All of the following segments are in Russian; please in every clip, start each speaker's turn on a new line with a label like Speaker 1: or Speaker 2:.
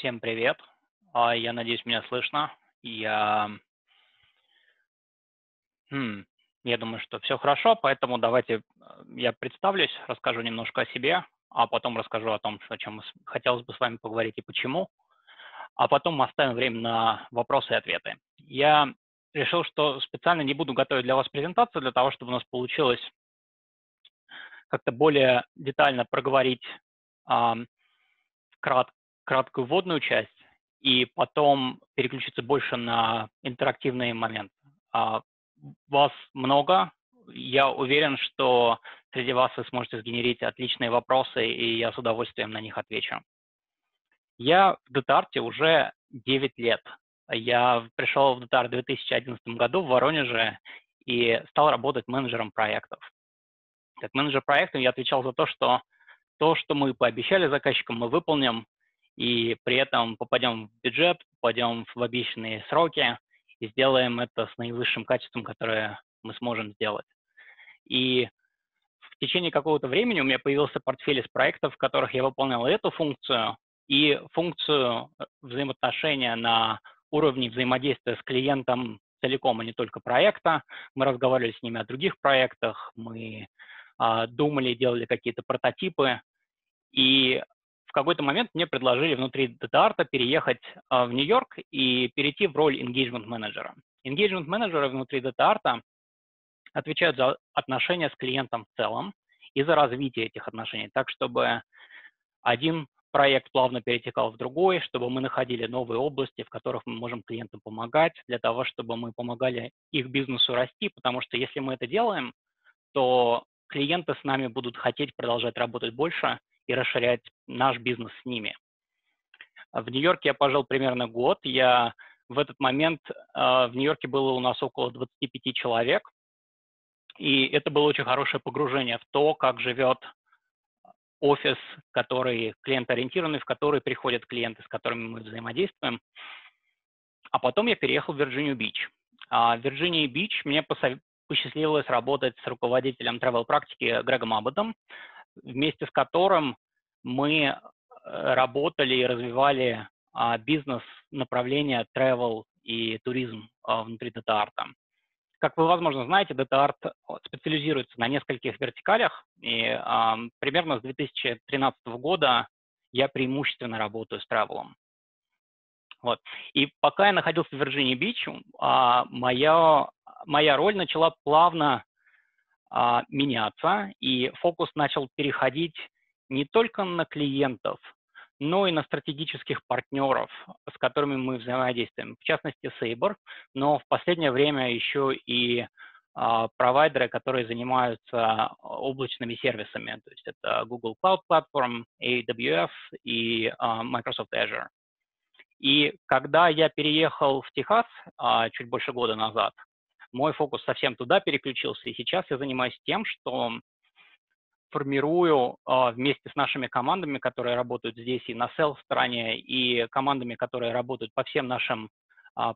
Speaker 1: Всем привет. А, Я надеюсь, меня слышно. Я, я думаю, что все хорошо, поэтому давайте э, я представлюсь, расскажу немножко о себе, а потом расскажу о том, о чем хотелось бы с вами поговорить и почему, а потом мы оставим время на вопросы и ответы. Я решил, что специально не буду готовить для вас презентацию, для того, чтобы у нас получилось как-то более детально проговорить крат- краткую вводную часть и потом переключиться больше на интерактивные моменты. А, Вас много, я уверен, что среди вас вы сможете сгенерить отличные вопросы, и я с удовольствием на них отвечу. Я в Детарте уже 9 лет. Я пришел в Детарт в 2011 году в Воронеже и стал работать менеджером проектов. Как менеджер проектов я отвечал за то, что то, что мы пообещали заказчикам, мы выполним, и при этом попадем в бюджет, попадем в обещанные сроки и сделаем это с наивысшим качеством, которое мы сможем сделать. И в течение какого-то времени у меня появился портфель из проектов, в которых я выполнял эту функцию и функцию э, взаимоотношения на уровне взаимодействия с клиентом целиком, а не только проекта. Мы разговаривали с ними о других проектах, мы а, думали, делали какие-то прототипы, и в какой-то момент мне предложили внутри DataArt переехать а, в Нью-Йорк и перейти в роль engagement менеджера. Engagement менеджеры внутри DataArt отвечают за отношения с клиентом в целом и за развитие этих отношений, так чтобы один проект плавно перетекал в другой, чтобы мы находили новые области, в которых мы можем клиентам помогать, для того, чтобы мы помогали их бизнесу расти, потому что если мы это делаем, то клиенты с нами будут хотеть продолжать работать больше и расширять наш бизнес с ними. В Нью-Йорке я пожил примерно год. Я в этот момент э, в Нью-Йорке было у нас около 25 человек, и это было очень хорошее погружение в то, как живет офис, который клиент-ориентированный, в который приходят клиенты, с которыми мы взаимодействуем. А потом я переехал в Вирджинию-Бич. А в Вирджинии-Бич мне посчастливилось работать с руководителем travel практики Грегом Абботом, вместе с которым мы э, работали и развивали а, бизнес направления travel и туризм а, внутри DataArt. Как вы, возможно, знаете, DataArt специализируется на нескольких вертикалях, и а, примерно с 2013 года я преимущественно работаю с travel. Вот. И пока я находился в Вирджинии-Бич, а, моя, моя роль начала плавно а, меняться, и фокус начал переходить не только на клиентов, но и на стратегических партнеров, с которыми мы взаимодействуем. В частности, Sabre, но в последнее время еще и а, провайдеры, которые занимаются облачными сервисами. То есть это Google Cloud Platform, AWS и а, Microsoft Azure. И когда я переехал в Техас а, чуть больше года назад, мой фокус совсем туда переключился, и сейчас я занимаюсь тем, что формирую а, вместе с нашими командами, которые работают здесь и на sales стороне, и командами, которые работают по всем нашим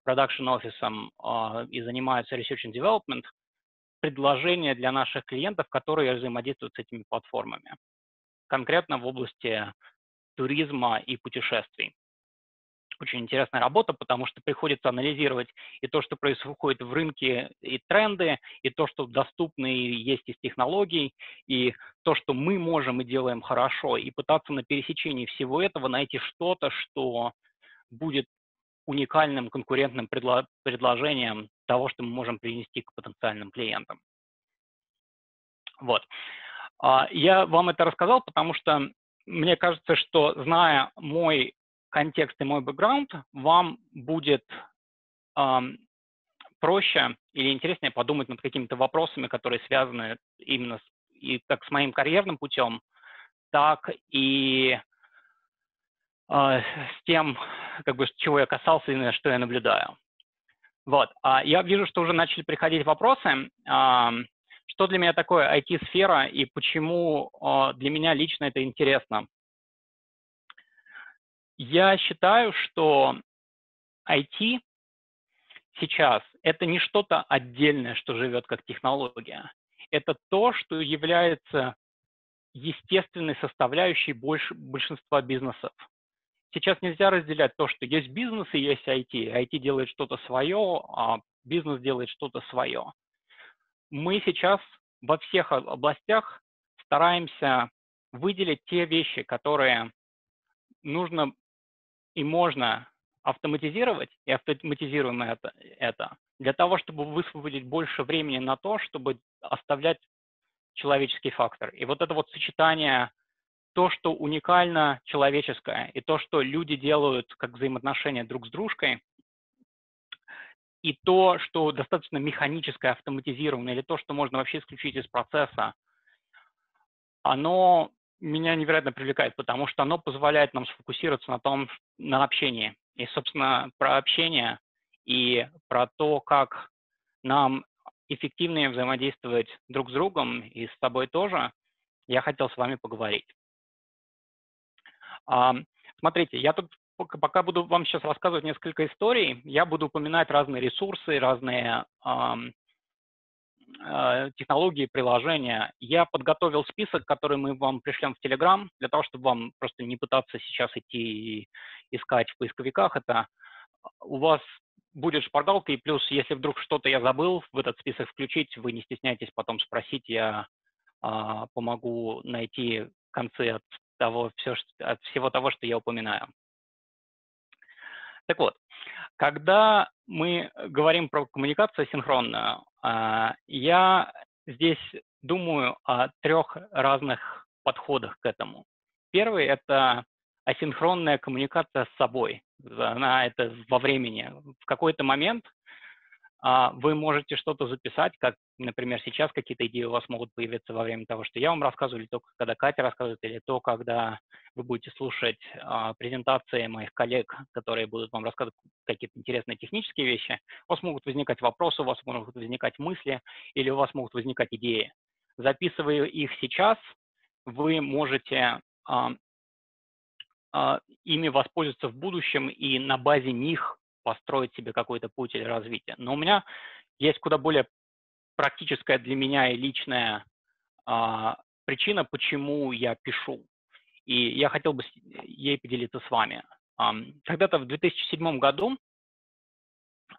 Speaker 1: продакшн а, офисам а, и занимаются research and development, предложения для наших клиентов, которые взаимодействуют с этими платформами. Конкретно в области туризма и путешествий очень интересная работа, потому что приходится анализировать и то, что происходит в рынке, и тренды, и то, что доступно и есть из технологий, и то, что мы можем и делаем хорошо, и пытаться на пересечении всего этого найти что-то, что будет уникальным конкурентным предло предложением того, что мы можем принести к потенциальным клиентам. Вот. А, я вам это рассказал, потому что мне кажется, что зная мой контекст и мой бэкграунд, вам будет эм, проще или интереснее подумать над какими-то вопросами, которые связаны именно с, и как с моим карьерным путем, так и э, с тем, как бы, чего я касался и на что я наблюдаю. Вот. А я вижу, что уже начали приходить вопросы. Э, что для меня такое IT-сфера и почему э, для меня лично это интересно? Я считаю, что IT сейчас это не что-то отдельное, что живет как технология. Это то, что является естественной составляющей больше, большинства бизнесов. сейчас нельзя разделять то, что есть бизнес и есть IT. IT делает что-то свое, а бизнес делает что-то свое. Мы сейчас во всех областях стараемся выделить те вещи, которые нужно и можно автоматизировать, и автоматизируем это, это для того, чтобы высвободить больше времени на то, чтобы оставлять человеческий фактор. И вот это вот сочетание то, что уникально человеческое, и то, что люди делают как взаимоотношения друг с дружкой, и то, что достаточно механическое, автоматизированное, или то, что можно вообще исключить из процесса, оно меня невероятно привлекает, потому что оно позволяет нам сфокусироваться на том, на общении. И, собственно, про общение и про то, как нам эффективнее взаимодействовать друг с другом и с собой тоже, я хотел с вами поговорить. Смотрите, я тут пока буду вам сейчас рассказывать несколько историй, я буду упоминать разные ресурсы, разные технологии, приложения. Я подготовил список, который мы вам пришлем в Telegram, для того, чтобы вам просто не пытаться сейчас идти и искать в поисковиках. Это у вас будет шпаргалка, и плюс, если вдруг что-то я забыл в этот список включить, вы не стесняйтесь потом спросить, я а, помогу найти концы от того, все, от всего того, что я упоминаю. Так вот, когда мы говорим про коммуникацию синхронную, я здесь думаю о трех разных подходах к этому. Первый – это асинхронная коммуникация с собой. Она это во времени. В какой-то момент а, вы можете что-то записать, как, например, сейчас какие-то идеи у вас могут появиться во время того, что я вам рассказываю, или то, когда Катя рассказывает, или то, когда вы будете слушать а, презентации моих коллег, которые будут вам рассказывать какие-то интересные технические вещи. У вас могут возникать вопросы, у вас могут возникать мысли, или у вас могут возникать идеи. Записывая их сейчас, вы можете а, ими воспользоваться в будущем и на базе них построить себе какой-то путь или развитие. Но у меня есть куда более практическая для меня и личная а, причина, почему я пишу. И я хотел бы ей поделиться с вами. А, когда-то в 2007 году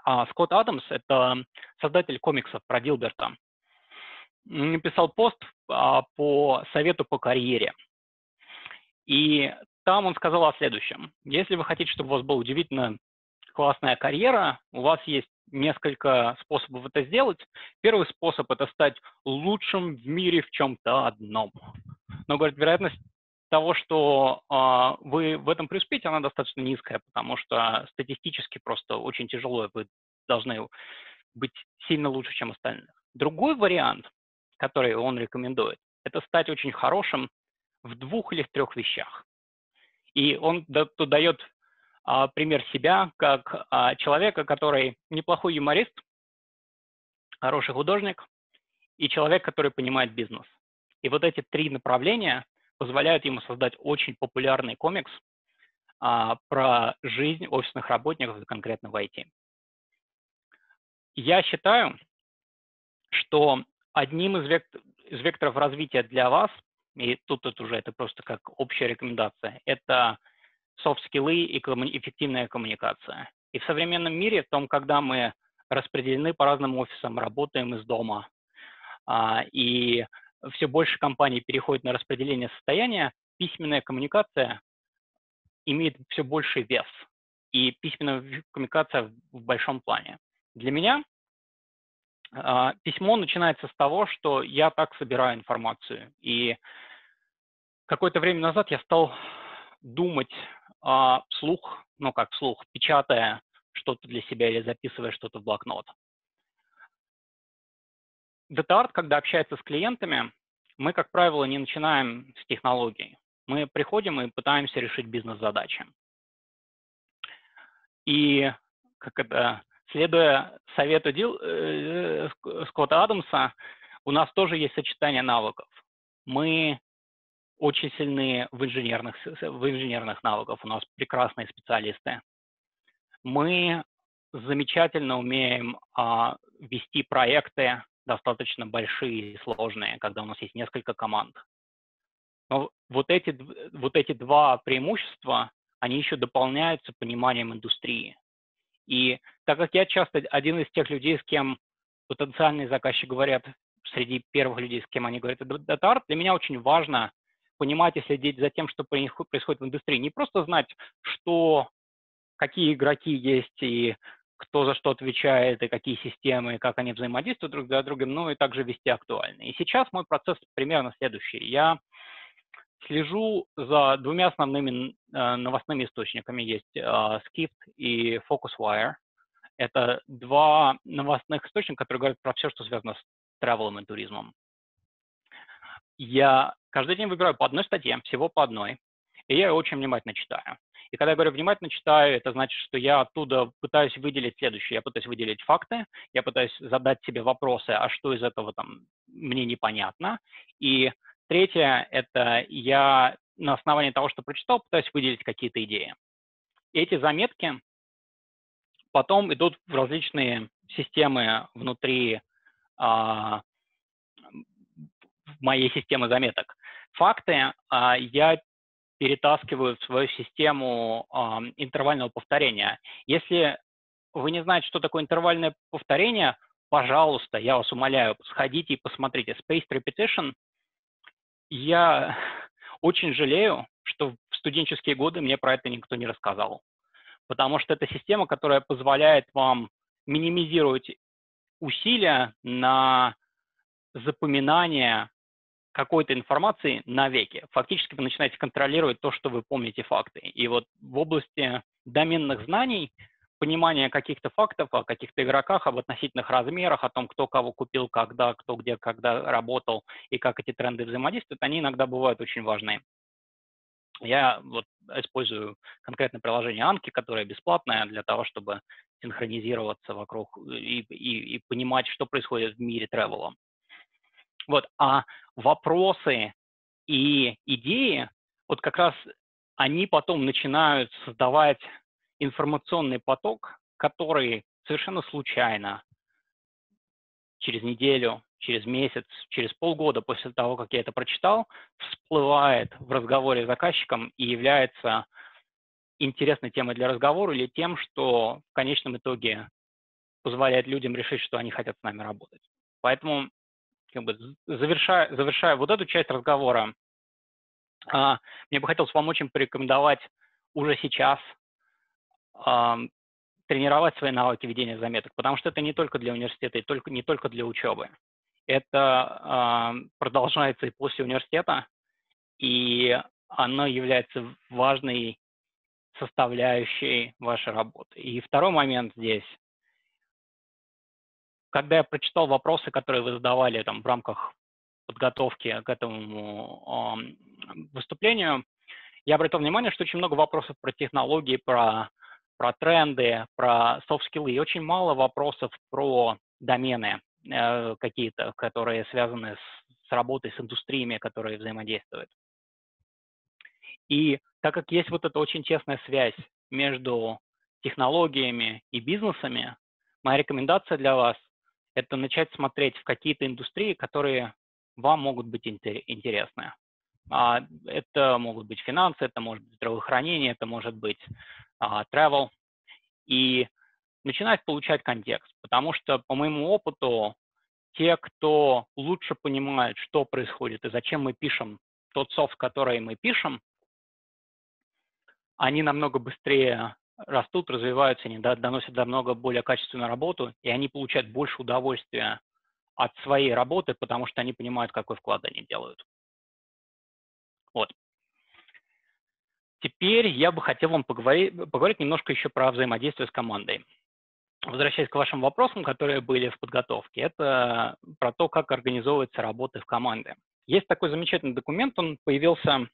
Speaker 1: а, Скотт Адамс, это создатель комиксов про Дилберта, написал пост а, по совету по карьере. И там он сказал о следующем. Если вы хотите, чтобы у вас была удивительно классная карьера, у вас есть несколько способов это сделать. Первый способ – это стать лучшим в мире в чем-то одном. Но, говорит, вероятность того, что э, вы в этом преуспеете, она достаточно низкая, потому что статистически просто очень тяжело, вы должны быть сильно лучше, чем остальных. Другой вариант, который он рекомендует, это стать очень хорошим в двух или в трех вещах. И он дает пример себя как а, человека, который неплохой юморист, хороший художник и человек, который понимает бизнес. И вот эти три направления позволяют ему создать очень популярный комикс а, про жизнь офисных работников, конкретно в IT. Я считаю, что одним из, вектор, из векторов развития для вас, и тут, тут уже это просто как общая рекомендация, это софт-скиллы и эффективная коммуникация. И в современном мире, в том, когда мы распределены по разным офисам, работаем из дома, а, и все больше компаний переходят на распределение состояния, письменная коммуникация имеет все больший вес. И письменная коммуникация в большом плане. Для меня а, письмо начинается с того, что я так собираю информацию. И какое-то время назад я стал думать а, вслух, ну как вслух, печатая что-то для себя или записывая что-то в блокнот. DataArt, когда общается с клиентами, мы, как правило, не начинаем с технологий. Мы приходим и пытаемся решить бизнес-задачи. И как это, следуя совету Дил, э, Скотта Адамса, у нас тоже есть сочетание навыков. Мы очень сильны в инженерных, в инженерных навыках, у нас прекрасные специалисты. Мы замечательно умеем а, вести проекты достаточно большие и сложные, когда у нас есть несколько команд. Но вот эти, вот эти два преимущества, они еще дополняются пониманием индустрии. И так как я часто один из тех людей, с кем потенциальные заказчики говорят, среди первых людей, с кем они говорят, это дата для меня очень важно понимать и следить за тем, что происходит в индустрии. Не просто знать, что, какие игроки есть и кто за что отвечает, и какие системы, и как они взаимодействуют друг с другом, но и также вести актуальные. И сейчас мой процесс примерно следующий. Я слежу за двумя основными э, новостными источниками. Есть э, Skift и FocusWire. Это два новостных источника, которые говорят про все, что связано с travel и туризмом. Я каждый день выбираю по одной статье, всего по одной, и я ее очень внимательно читаю. И когда я говорю внимательно читаю, это значит, что я оттуда пытаюсь выделить следующее. Я пытаюсь выделить факты, я пытаюсь задать себе вопросы, а что из этого там мне непонятно. И третье – это я на основании того, что прочитал, пытаюсь выделить какие-то идеи. И эти заметки потом идут в различные системы внутри а, моей системы заметок. Факты а, я перетаскиваю в свою систему интервального повторения. Если вы не знаете, что такое интервальное повторение, пожалуйста, я вас умоляю, сходите и посмотрите. Spaced Repetition. Я очень жалею, что в студенческие годы мне про это никто не рассказал. Потому что это система, которая позволяет вам минимизировать усилия на запоминание какой-то информации навеки. Фактически вы начинаете контролировать то, что вы помните факты. И вот в области доменных знаний, понимание каких-то фактов о каких-то игроках, об относительных размерах, о том, кто кого купил, когда, кто где, когда работал и как эти тренды взаимодействуют, они иногда бывают очень важны. Я вот использую конкретное приложение Анки, которое бесплатное для того, чтобы синхронизироваться вокруг и, и, и понимать, что происходит в мире тревела. Вот, а вопросы и идеи, вот как раз они потом начинают создавать информационный поток, который совершенно случайно через неделю, через месяц, через полгода после того, как я это прочитал, всплывает в разговоре с заказчиком и является интересной темой для разговора или тем, что в конечном итоге позволяет людям решить, что они хотят с нами работать. Поэтому как бы завершая, завершая вот эту часть разговора, а, мне бы хотелось вам очень порекомендовать уже сейчас тренировать свои навыки ведения заметок, потому что это не только для университета и только, не только для учебы. Это продолжается и после университета, и оно является важной составляющей вашей работы. И второй момент здесь когда я прочитал вопросы, которые вы задавали там, в рамках подготовки к этому э, выступлению, я обратил внимание, что очень много вопросов про технологии, про, про тренды, про софт-скиллы, и очень мало вопросов про домены э, какие-то, которые связаны с, с работой, с индустриями, которые взаимодействуют. И так как есть вот эта очень тесная связь между технологиями и бизнесами, моя рекомендация для вас это начать смотреть в какие-то индустрии, которые вам могут быть интересны. А, это могут быть финансы, это может быть здравоохранение, это может быть а, travel. И начинать получать контекст, потому что по моему опыту те, кто лучше понимает, что происходит и зачем мы пишем тот софт, который мы пишем, они намного быстрее растут, развиваются, они доносят намного более качественную работу, и они получают больше удовольствия от своей работы, потому что они понимают, какой вклад они делают. Вот. Теперь я бы хотел вам поговорить, поговорить немножко еще про взаимодействие с командой. Возвращаясь к вашим вопросам, которые были в подготовке, это про то, как организовывается работа в команде. Есть такой замечательный документ, он появился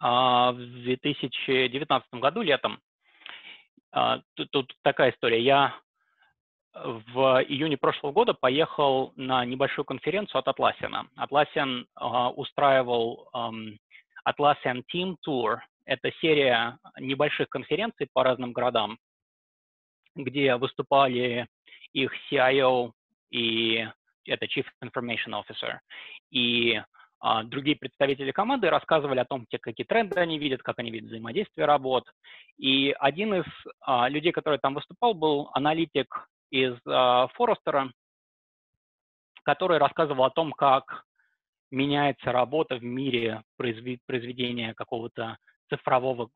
Speaker 1: в 2019 году летом. А, тут, тут такая история. Я в июне прошлого года поехал на небольшую конференцию от Atlassian. Atlassian uh, устраивал um, Atlassian Team Tour. Это серия небольших конференций по разным городам, где выступали их CIO и это Chief Information Officer, и а, другие представители команды рассказывали о том, какие тренды они видят, как они видят взаимодействие работ. И один из а, людей, который там выступал, был аналитик из а, Форестера, который рассказывал о том, как меняется работа в мире произведения какого-то цифрового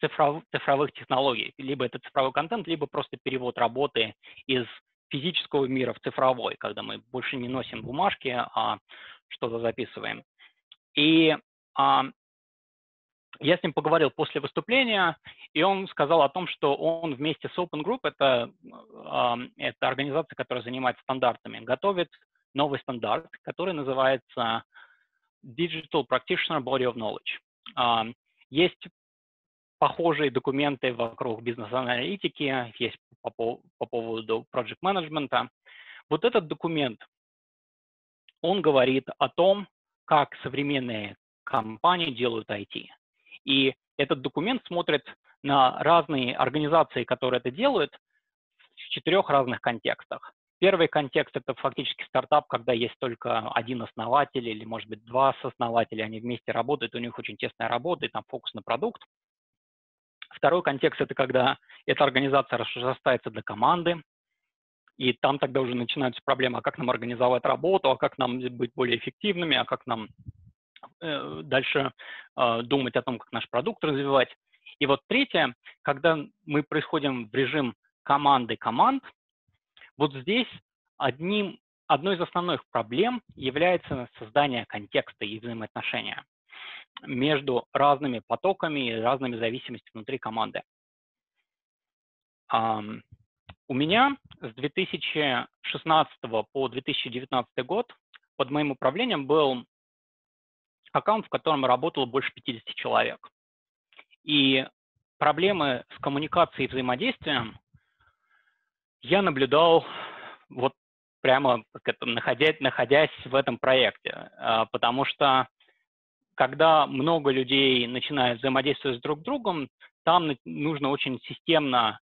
Speaker 1: цифров, цифровых технологий. Либо это цифровой контент, либо просто перевод работы из физического мира в цифровой, когда мы больше не носим бумажки, а что-то записываем. И а, я с ним поговорил после выступления, и он сказал о том, что он вместе с Open Group, это, а, это организация, которая занимается стандартами, готовит новый стандарт, который называется Digital Practitioner Body of Knowledge. А, есть похожие документы вокруг бизнес-аналитики, есть по, по поводу project менеджмента. Вот этот документ, он говорит о том, как современные компании делают IT. И этот документ смотрит на разные организации, которые это делают, в четырех разных контекстах. Первый контекст – это фактически стартап, когда есть только один основатель или, может быть, два сооснователя, они вместе работают, у них очень тесная работа, и там фокус на продукт. Второй контекст – это когда эта организация разрастается для команды, и там тогда уже начинаются проблемы, а как нам организовать работу, а как нам быть более эффективными, а как нам э, дальше э, думать о том, как наш продукт развивать. И вот третье, когда мы происходим в режим команды команд, вот здесь одним, одной из основных проблем является создание контекста и взаимоотношения между разными потоками и разными зависимостями внутри команды. У меня с 2016 по 2019 год под моим управлением был аккаунт, в котором работало больше 50 человек. И проблемы с коммуникацией и взаимодействием я наблюдал вот прямо находясь, находясь в этом проекте, а, потому что когда много людей начинают взаимодействовать с друг другом, там нужно очень системно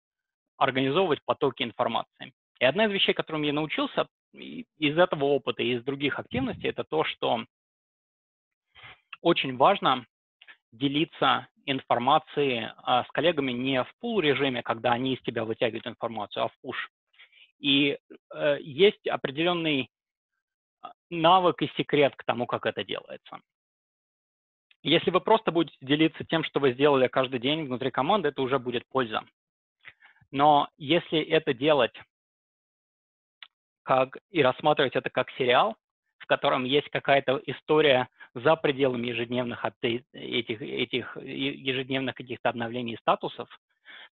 Speaker 1: организовывать потоки информации. И одна из вещей, которым я научился из этого опыта и из других активностей, это то, что очень важно делиться информацией а, с коллегами не в пул режиме, когда они из тебя вытягивают информацию, а в пуш. И э, есть определенный а, навык и секрет к тому, как это делается. Если вы просто будете делиться тем, что вы сделали каждый день внутри команды, это уже будет польза. Но если это делать как, и рассматривать это как сериал, в котором есть какая-то история за пределами ежедневных этих, этих ежедневных каких-то обновлений статусов,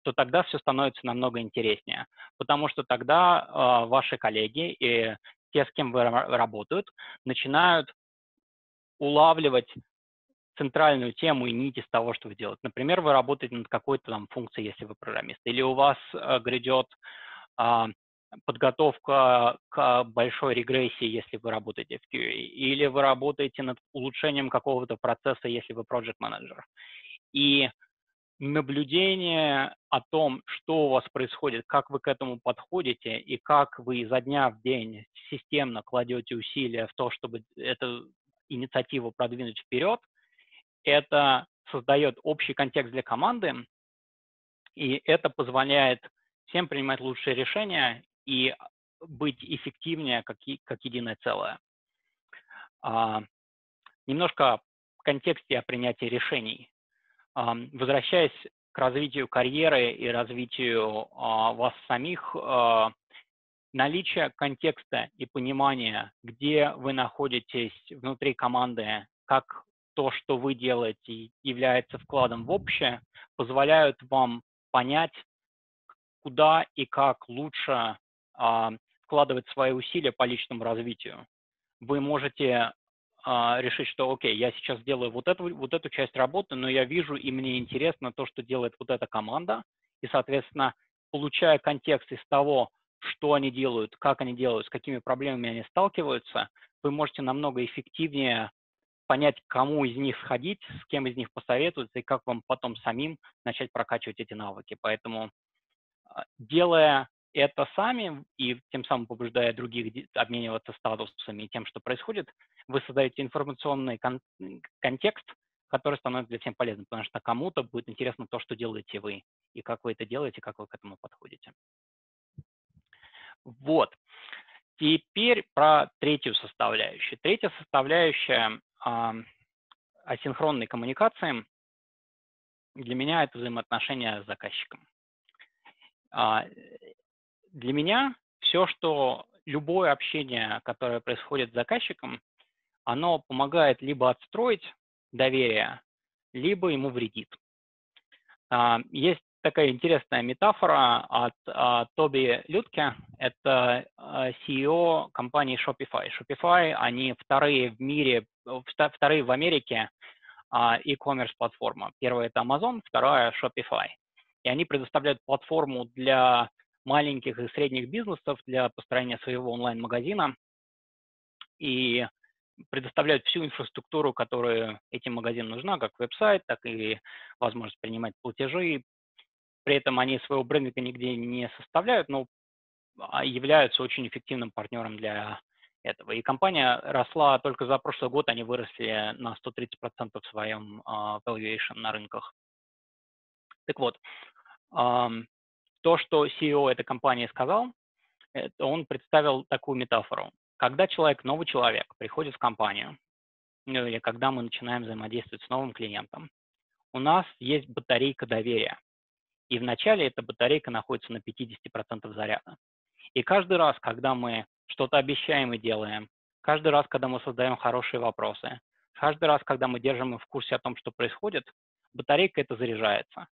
Speaker 1: то тогда все становится намного интереснее, потому что тогда э, ваши коллеги и те, с кем вы работают, начинают улавливать центральную тему и нить из того, что вы делаете. Например, вы работаете над какой-то там функцией, если вы программист, или у вас э, грядет э, подготовка к большой регрессии, если вы работаете в QA, или вы работаете над улучшением какого-то процесса, если вы project менеджер. И наблюдение о том, что у вас происходит, как вы к этому подходите и как вы изо дня в день системно кладете усилия в то, чтобы эту инициативу продвинуть вперед, это создает общий контекст для команды, и это позволяет всем принимать лучшие решения и быть эффективнее как, как единое целое. А, немножко в контексте о принятии решений. А, возвращаясь к развитию карьеры и развитию а, вас самих, а, наличие контекста и понимания, где вы находитесь внутри команды, как то, что вы делаете, является вкладом в общее, позволяют вам понять, куда и как лучше а, вкладывать свои усилия по личному развитию. Вы можете а, решить, что, окей, я сейчас делаю вот эту, вот эту часть работы, но я вижу, и мне интересно то, что делает вот эта команда, и, соответственно, получая контекст из того, что они делают, как они делают, с какими проблемами они сталкиваются, вы можете намного эффективнее понять, кому из них сходить, с кем из них посоветоваться и как вам потом самим начать прокачивать эти навыки. Поэтому а, делая это сами и тем самым побуждая других обмениваться статусами и тем, что происходит, вы создаете информационный кон контекст, который становится для всем полезным, потому что кому-то будет интересно то, что делаете вы, и как вы это делаете, как вы к этому подходите. Вот. Теперь про третью составляющую. Третья составляющая асинхронной коммуникации для меня это взаимоотношения с заказчиком. Э, для меня все, что любое общение, которое происходит с заказчиком, оно помогает либо отстроить доверие, либо ему вредит. А, есть такая интересная метафора от а, Тоби Людке. Это а, CEO компании Shopify. Shopify, они вторые в мире, вторые в Америке e-commerce платформа. Первая это Amazon, вторая Shopify. И они предоставляют платформу для маленьких и средних бизнесов для построения своего онлайн-магазина. И предоставляют всю инфраструктуру, которая этим магазинам нужна, как веб-сайт, так и возможность принимать платежи. При этом они своего брендинга нигде не составляют, но а, являются очень эффективным партнером для этого. И компания росла только за прошлый год, они выросли на 130% в своем uh, valuation на рынках. Так вот, то, что CEO этой компании сказал, это он представил такую метафору. Когда человек, новый человек, приходит в компанию, ну, или когда мы начинаем взаимодействовать с новым клиентом, у нас есть батарейка доверия. И вначале эта батарейка находится на 50% заряда. И каждый раз, когда мы что-то обещаем и делаем, каждый раз, когда мы создаем хорошие вопросы, каждый раз, когда мы держим их в курсе о том, что происходит, батарейка это заряжается.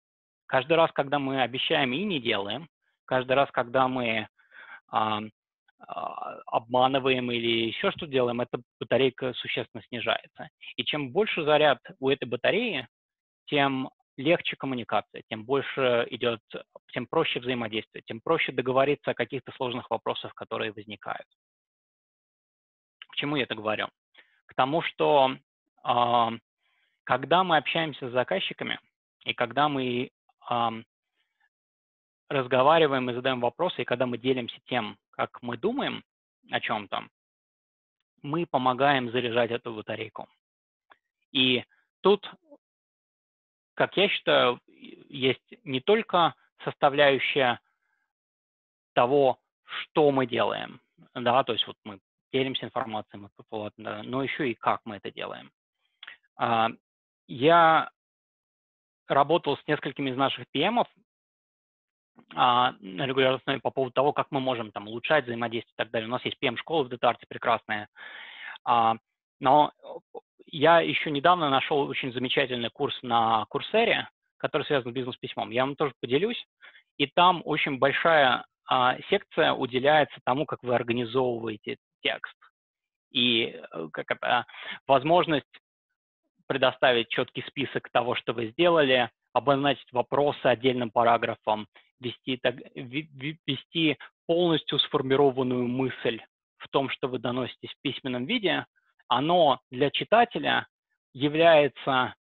Speaker 1: Каждый раз, когда мы обещаем и не делаем, каждый раз, когда мы а, а, обманываем или еще что делаем, эта батарейка существенно снижается. И чем больше заряд у этой батареи, тем легче коммуникация, тем больше идет, тем проще взаимодействие, тем проще договориться о каких-то сложных вопросах, которые возникают. К чему я это говорю? К тому, что э, когда мы общаемся с заказчиками и когда мы э, разговариваем и задаем вопросы, и когда мы делимся тем, как мы думаем о чем-то, мы помогаем заряжать эту батарейку. И тут, как я считаю, есть не только составляющая того, что мы делаем, да, то есть вот мы делимся информацией, мы, но еще и как мы это делаем. А, я работал с несколькими из наших PM, а, на регулярной основе по поводу того, как мы можем там улучшать взаимодействие и так далее. У нас есть PM-школа в Детарте прекрасная. А, но я еще недавно нашел очень замечательный курс на Курсере, который связан с бизнес-письмом. Я вам тоже поделюсь. И там очень большая а, секция уделяется тому, как вы организовываете текст. И э, как это, возможность предоставить четкий список того, что вы сделали, обозначить вопросы отдельным параграфом вести, так, вести полностью сформированную мысль в том, что вы доносите в письменном виде, оно для читателя является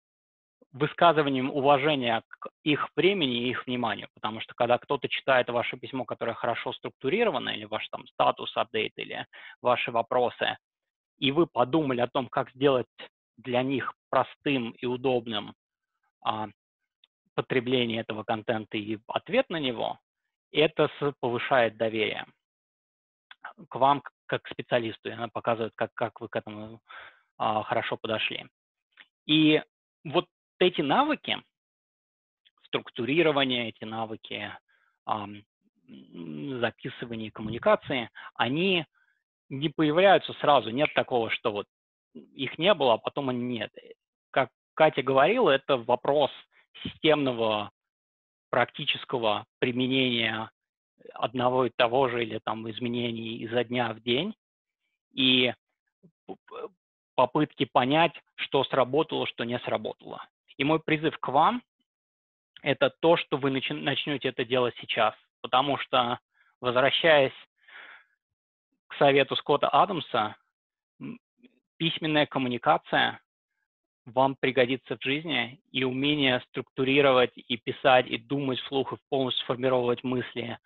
Speaker 1: высказыванием уважения к их времени и их вниманию, потому что когда кто-то читает ваше письмо, которое хорошо структурировано, или ваш там статус апдейт, или ваши вопросы, и вы подумали о том, как сделать для них простым и удобным а, потребление этого контента и ответ на него, это повышает доверие к вам как к специалисту, и она показывает, как, как вы к этому а, хорошо подошли. И вот эти навыки, структурирование, эти навыки а, записывания коммуникации, они не появляются сразу. Нет такого, что вот их не было, а потом они нет. Как Катя говорила, это вопрос системного практического применения одного и того же или там изменений изо дня в день и попытки понять, что сработало, что не сработало. И мой призыв к вам – это то, что вы начнете это делать сейчас. Потому что, возвращаясь к совету Скотта Адамса, письменная коммуникация вам пригодится в жизни, и умение структурировать, и писать, и думать вслух, и полностью сформировать мысли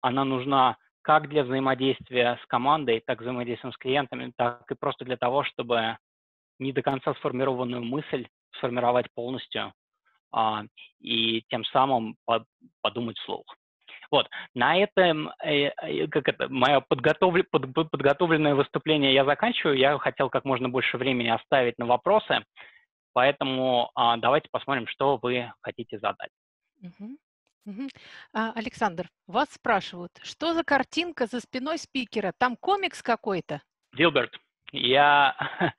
Speaker 1: она нужна как для взаимодействия с командой, так и взаимодействия с клиентами, так и просто для того, чтобы не до конца сформированную мысль сформировать полностью а, и тем самым по, подумать вслух. Вот, на этом, э, э, как это, мое подготовле, под, подготовленное выступление я заканчиваю. Я хотел как можно больше времени оставить на вопросы, поэтому а, давайте посмотрим, что вы хотите задать.
Speaker 2: Угу. А, Александр, вас спрашивают, что за картинка за спиной спикера? Там комикс какой-то?
Speaker 1: Дилберт, я,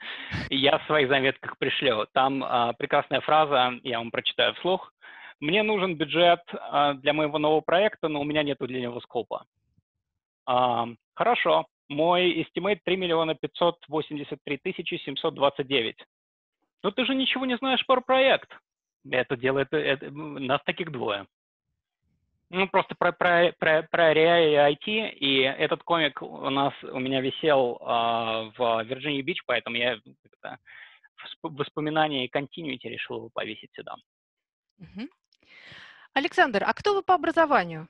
Speaker 1: я в своих заметках пришлю. Там а, прекрасная фраза, я вам прочитаю вслух. Мне нужен бюджет а, для моего нового проекта, но у меня нет для него скопа. А, хорошо. Мой estimate 3 миллиона 583 тысячи 729. Но ты же ничего не знаешь про проект. Это делает, это, нас таких двое. Ну, просто про, про, про, про AI и IT, и этот комик у нас, у меня висел э, в Вирджинии Бич, поэтому я это, воспоминания и continuity решил его повесить сюда.
Speaker 2: Угу. Александр, а кто вы по образованию?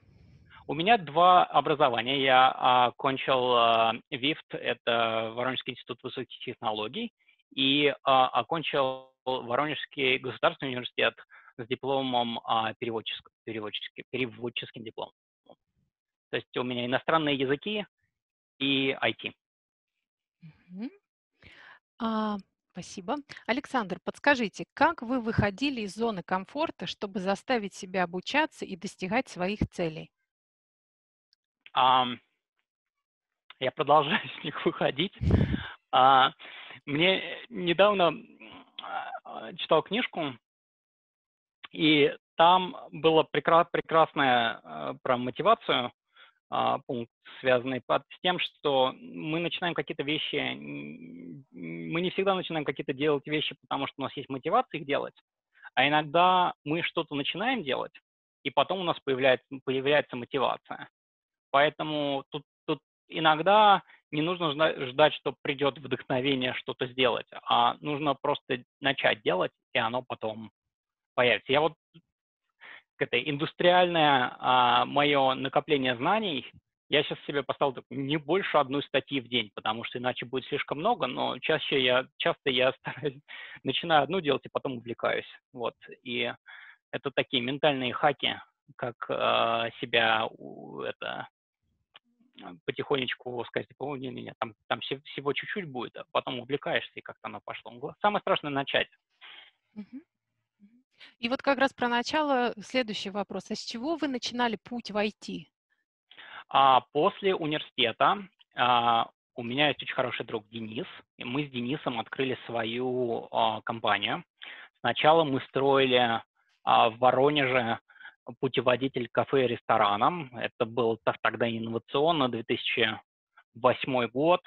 Speaker 1: У меня два образования. Я окончил а, ВИФТ, это Воронежский институт высоких технологий, и а, окончил Воронежский государственный университет с дипломом а, переводческим, переводческим, переводческим дипломом. То есть у меня иностранные языки и IT.
Speaker 2: А, спасибо. Александр, подскажите, как вы выходили из зоны комфорта, чтобы заставить себя обучаться и достигать своих целей?
Speaker 1: А, я продолжаю с них выходить. А, мне недавно а, читал книжку и там было прекра- прекрасное э, про мотивацию э, пункт, связанный под, с тем, что мы начинаем какие-то вещи, мы не всегда начинаем какие-то делать вещи, потому что у нас есть мотивация их делать, а иногда мы что-то начинаем делать, и потом у нас появляется, появляется мотивация. Поэтому тут, тут иногда не нужно ждать, что придет вдохновение что-то сделать, а нужно просто начать делать, и оно потом появится. Я вот это индустриальное а, мое накопление знаний, я сейчас себе поставил не больше одной статьи в день, потому что иначе будет слишком много, но чаще я, часто я стараюсь, начинаю одну делать и потом увлекаюсь. Вот. И это такие ментальные хаки, как э, себя это, потихонечку сказать, типа, не, не, не, там, там всего чуть-чуть будет, а потом увлекаешься, и как-то оно пошло. Самое страшное начать.
Speaker 2: Uh-huh. И вот как раз про начало следующий вопрос. А с чего вы начинали путь в IT?
Speaker 1: А, после университета а, у меня есть очень хороший друг Денис, и мы с Денисом открыли свою а, компанию. Сначала мы строили а, в Воронеже путеводитель кафе и ресторанам. Это был тогда инновационно, 2008 год.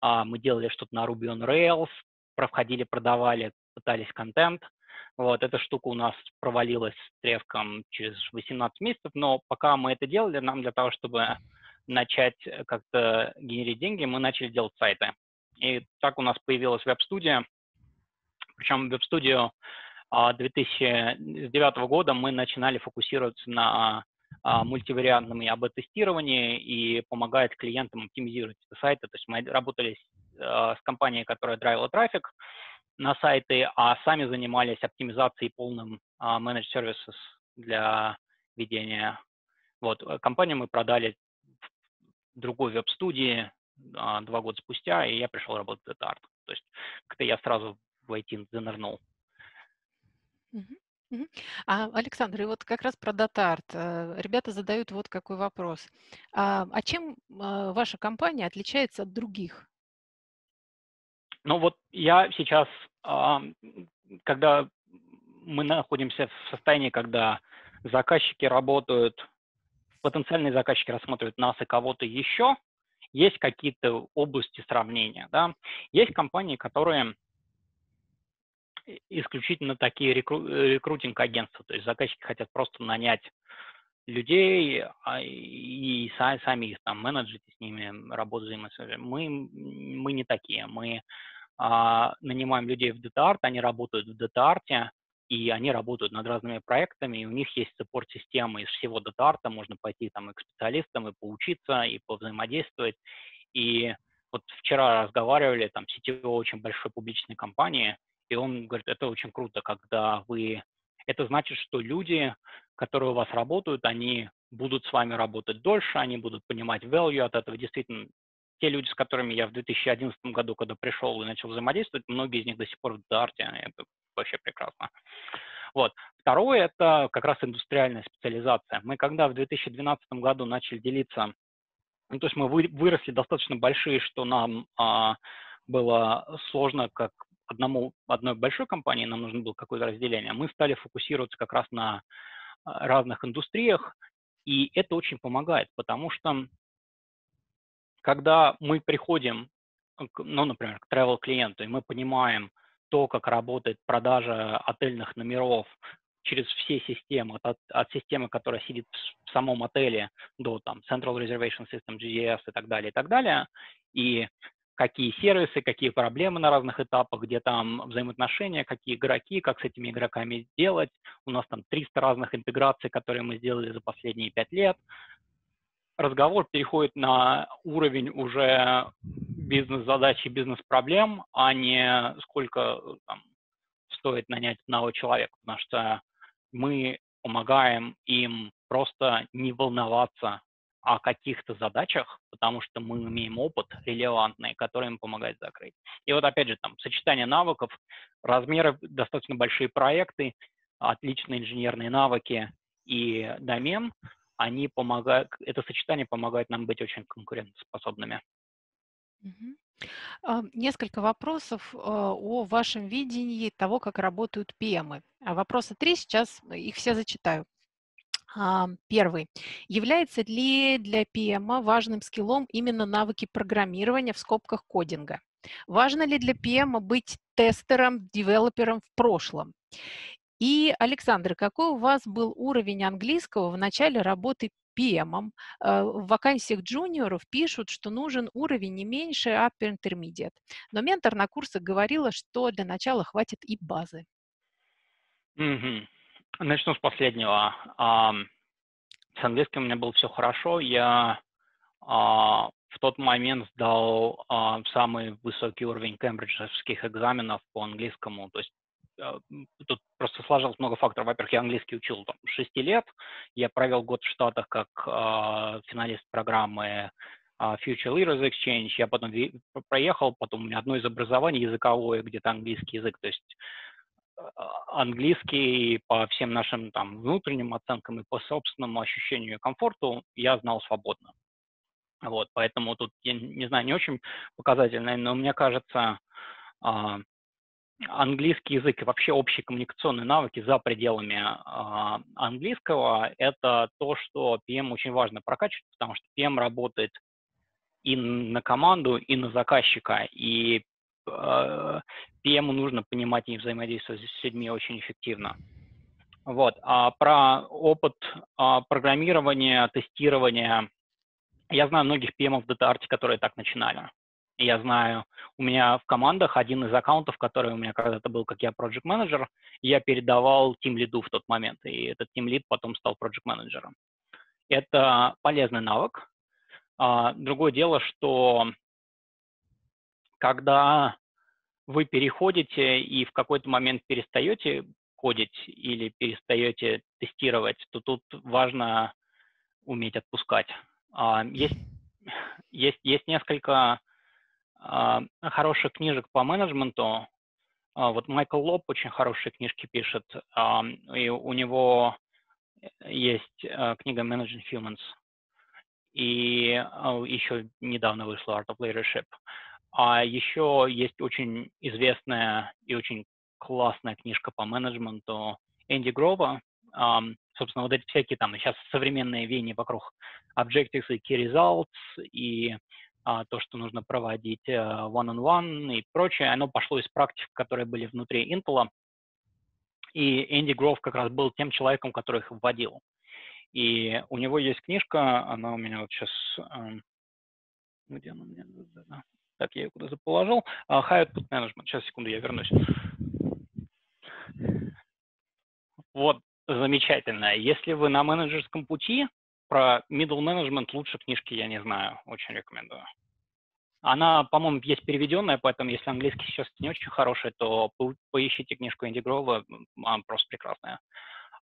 Speaker 1: А, мы делали что-то на Ruby on Rails, проходили, продавали, пытались контент. Вот, эта штука у нас провалилась с тревком через 18 месяцев, но пока мы это делали, нам для того, чтобы начать э, как-то генерить деньги, мы начали делать сайты. И так у нас появилась веб-студия. Причем веб-студию 2009 а, года мы начинали фокусироваться на а, мультивариантном и АБ-тестировании и помогать клиентам оптимизировать сайты. То есть мы работали с, а, с компанией, которая драйвила трафик, на сайты, а сами занимались оптимизацией полным uh, managed services для ведения. Вот, э, компанию мы продали другой веб-студии uh, два года спустя, и я пришел работать в DataArt. То есть как-то я сразу в IT занырнул.
Speaker 2: А, Александр, и вот как раз про DataArt. Э, ребята задают вот какой вопрос. А, а чем а, ваша компания отличается от других?
Speaker 1: Ну вот я сейчас, когда мы находимся в состоянии, когда заказчики работают, потенциальные заказчики рассматривают нас и кого-то еще, есть какие-то области сравнения. Да? Есть компании, которые исключительно такие рекру- рекрутинг-агентства, то есть заказчики хотят просто нанять людей а, и сами их там менеджерить с ними, работать взаимосвязь. Мы, мы не такие. Мы а, нанимаем людей в DataArt, они работают в DataArt, и они работают над разными проектами, и у них есть саппорт-система из всего дата можно пойти там и к специалистам, и поучиться, и повзаимодействовать. И вот вчера разговаривали, там, сетевой очень большой публичной компании, и он говорит, это очень круто, когда вы... Это значит, что люди, которые у вас работают, они будут с вами работать дольше, они будут понимать value от этого. Действительно, те люди, с которыми я в 2011 году, когда пришел и начал взаимодействовать, многие из них до сих пор в Дарте, это вообще прекрасно. Вот. Второе – это как раз индустриальная специализация. Мы когда в 2012 году начали делиться, ну, то есть мы выросли достаточно большие, что нам а, было сложно как одному, одной большой компании, нам нужно было какое-то разделение, мы стали фокусироваться как раз на а, разных индустриях, и это очень помогает, потому что когда мы приходим, ну, например, к travel клиенту, и мы понимаем то, как работает продажа отельных номеров через все системы, от, от системы, которая сидит в самом отеле, до там Central Reservation System, GDS и так далее, и так далее, и какие сервисы, какие проблемы на разных этапах, где там взаимоотношения, какие игроки, как с этими игроками делать. У нас там 300 разных интеграций, которые мы сделали за последние 5 лет. Разговор переходит на уровень уже бизнес-задач и бизнес-проблем, а не сколько там, стоит нанять одного человека, потому что мы помогаем им просто не волноваться о каких-то задачах, потому что мы имеем опыт релевантный, который им помогает закрыть. И вот опять же, там сочетание навыков, размеры, достаточно большие проекты, отличные инженерные навыки и домен, они помогают, это сочетание помогает нам быть очень конкурентоспособными.
Speaker 2: А, несколько вопросов а, о вашем видении того, как работают PM. А вопросы три, сейчас их все зачитаю. Первый. Является ли для PM важным скиллом именно навыки программирования в скобках кодинга? Важно ли для PM быть тестером, девелопером в прошлом? И, Александр, какой у вас был уровень английского в начале работы PM? Э, в вакансиях джуниоров пишут, что нужен уровень не меньше upper intermediate. Но ментор на курсах говорила, что для начала хватит и базы.
Speaker 1: Mm-hmm. Начну с последнего. А, с английским у меня было все хорошо. Я а, в тот момент сдал а, самый высокий уровень кембриджских экзаменов по английскому. То есть тут просто сложилось много факторов. Во-первых, я английский учил там, 6 лет. Я провел год в Штатах как финалист программы Future Leaders Exchange. Я потом проехал, потом у меня одно из образований языковое, где-то английский язык. То есть английский по всем нашим там внутренним оценкам и по собственному ощущению комфорту я знал свободно. Вот, поэтому тут, я не знаю, не очень показательно, но мне кажется, а, английский язык и вообще общие коммуникационные навыки за пределами а, английского – это то, что PM очень важно прокачивать, потому что PM работает и на команду, и на заказчика, и PM нужно понимать и взаимодействовать с людьми очень эффективно. Вот. А про опыт а, программирования, тестирования, я знаю многих PM в DataArt, которые так начинали. Я знаю, у меня в командах один из аккаунтов, который у меня когда-то был, как я project менеджер я передавал тим лиду в тот момент, и этот тим лид потом стал project менеджером Это полезный навык. А, другое дело, что когда вы переходите и в какой-то момент перестаете кодить или перестаете тестировать, то тут важно уметь отпускать. А, есть, есть, есть несколько а, хороших книжек по менеджменту. А, вот Майкл Лоб очень хорошие книжки пишет, и у него есть книга Managing Humans, и еще недавно вышла Art of Leadership. А еще есть очень известная и очень классная книжка по менеджменту Энди Грова. Um, собственно, вот эти всякие там сейчас современные веяния вокруг Objectives и Key Results и uh, то, что нужно проводить one-on-one и прочее, оно пошло из практик, которые были внутри Intel. И Энди Гров как раз был тем человеком, который их вводил. И у него есть книжка, она у меня вот сейчас... Um, где она у меня? Так, я ее куда-то положил. Uh, High Output Management. Сейчас, секунду, я вернусь. Вот, замечательно. Если вы на менеджерском пути, про middle management лучше книжки я не знаю, очень рекомендую. Она, по-моему, есть переведенная, поэтому если английский сейчас не очень хороший, то по поищите книжку Энди Грова, она просто прекрасная.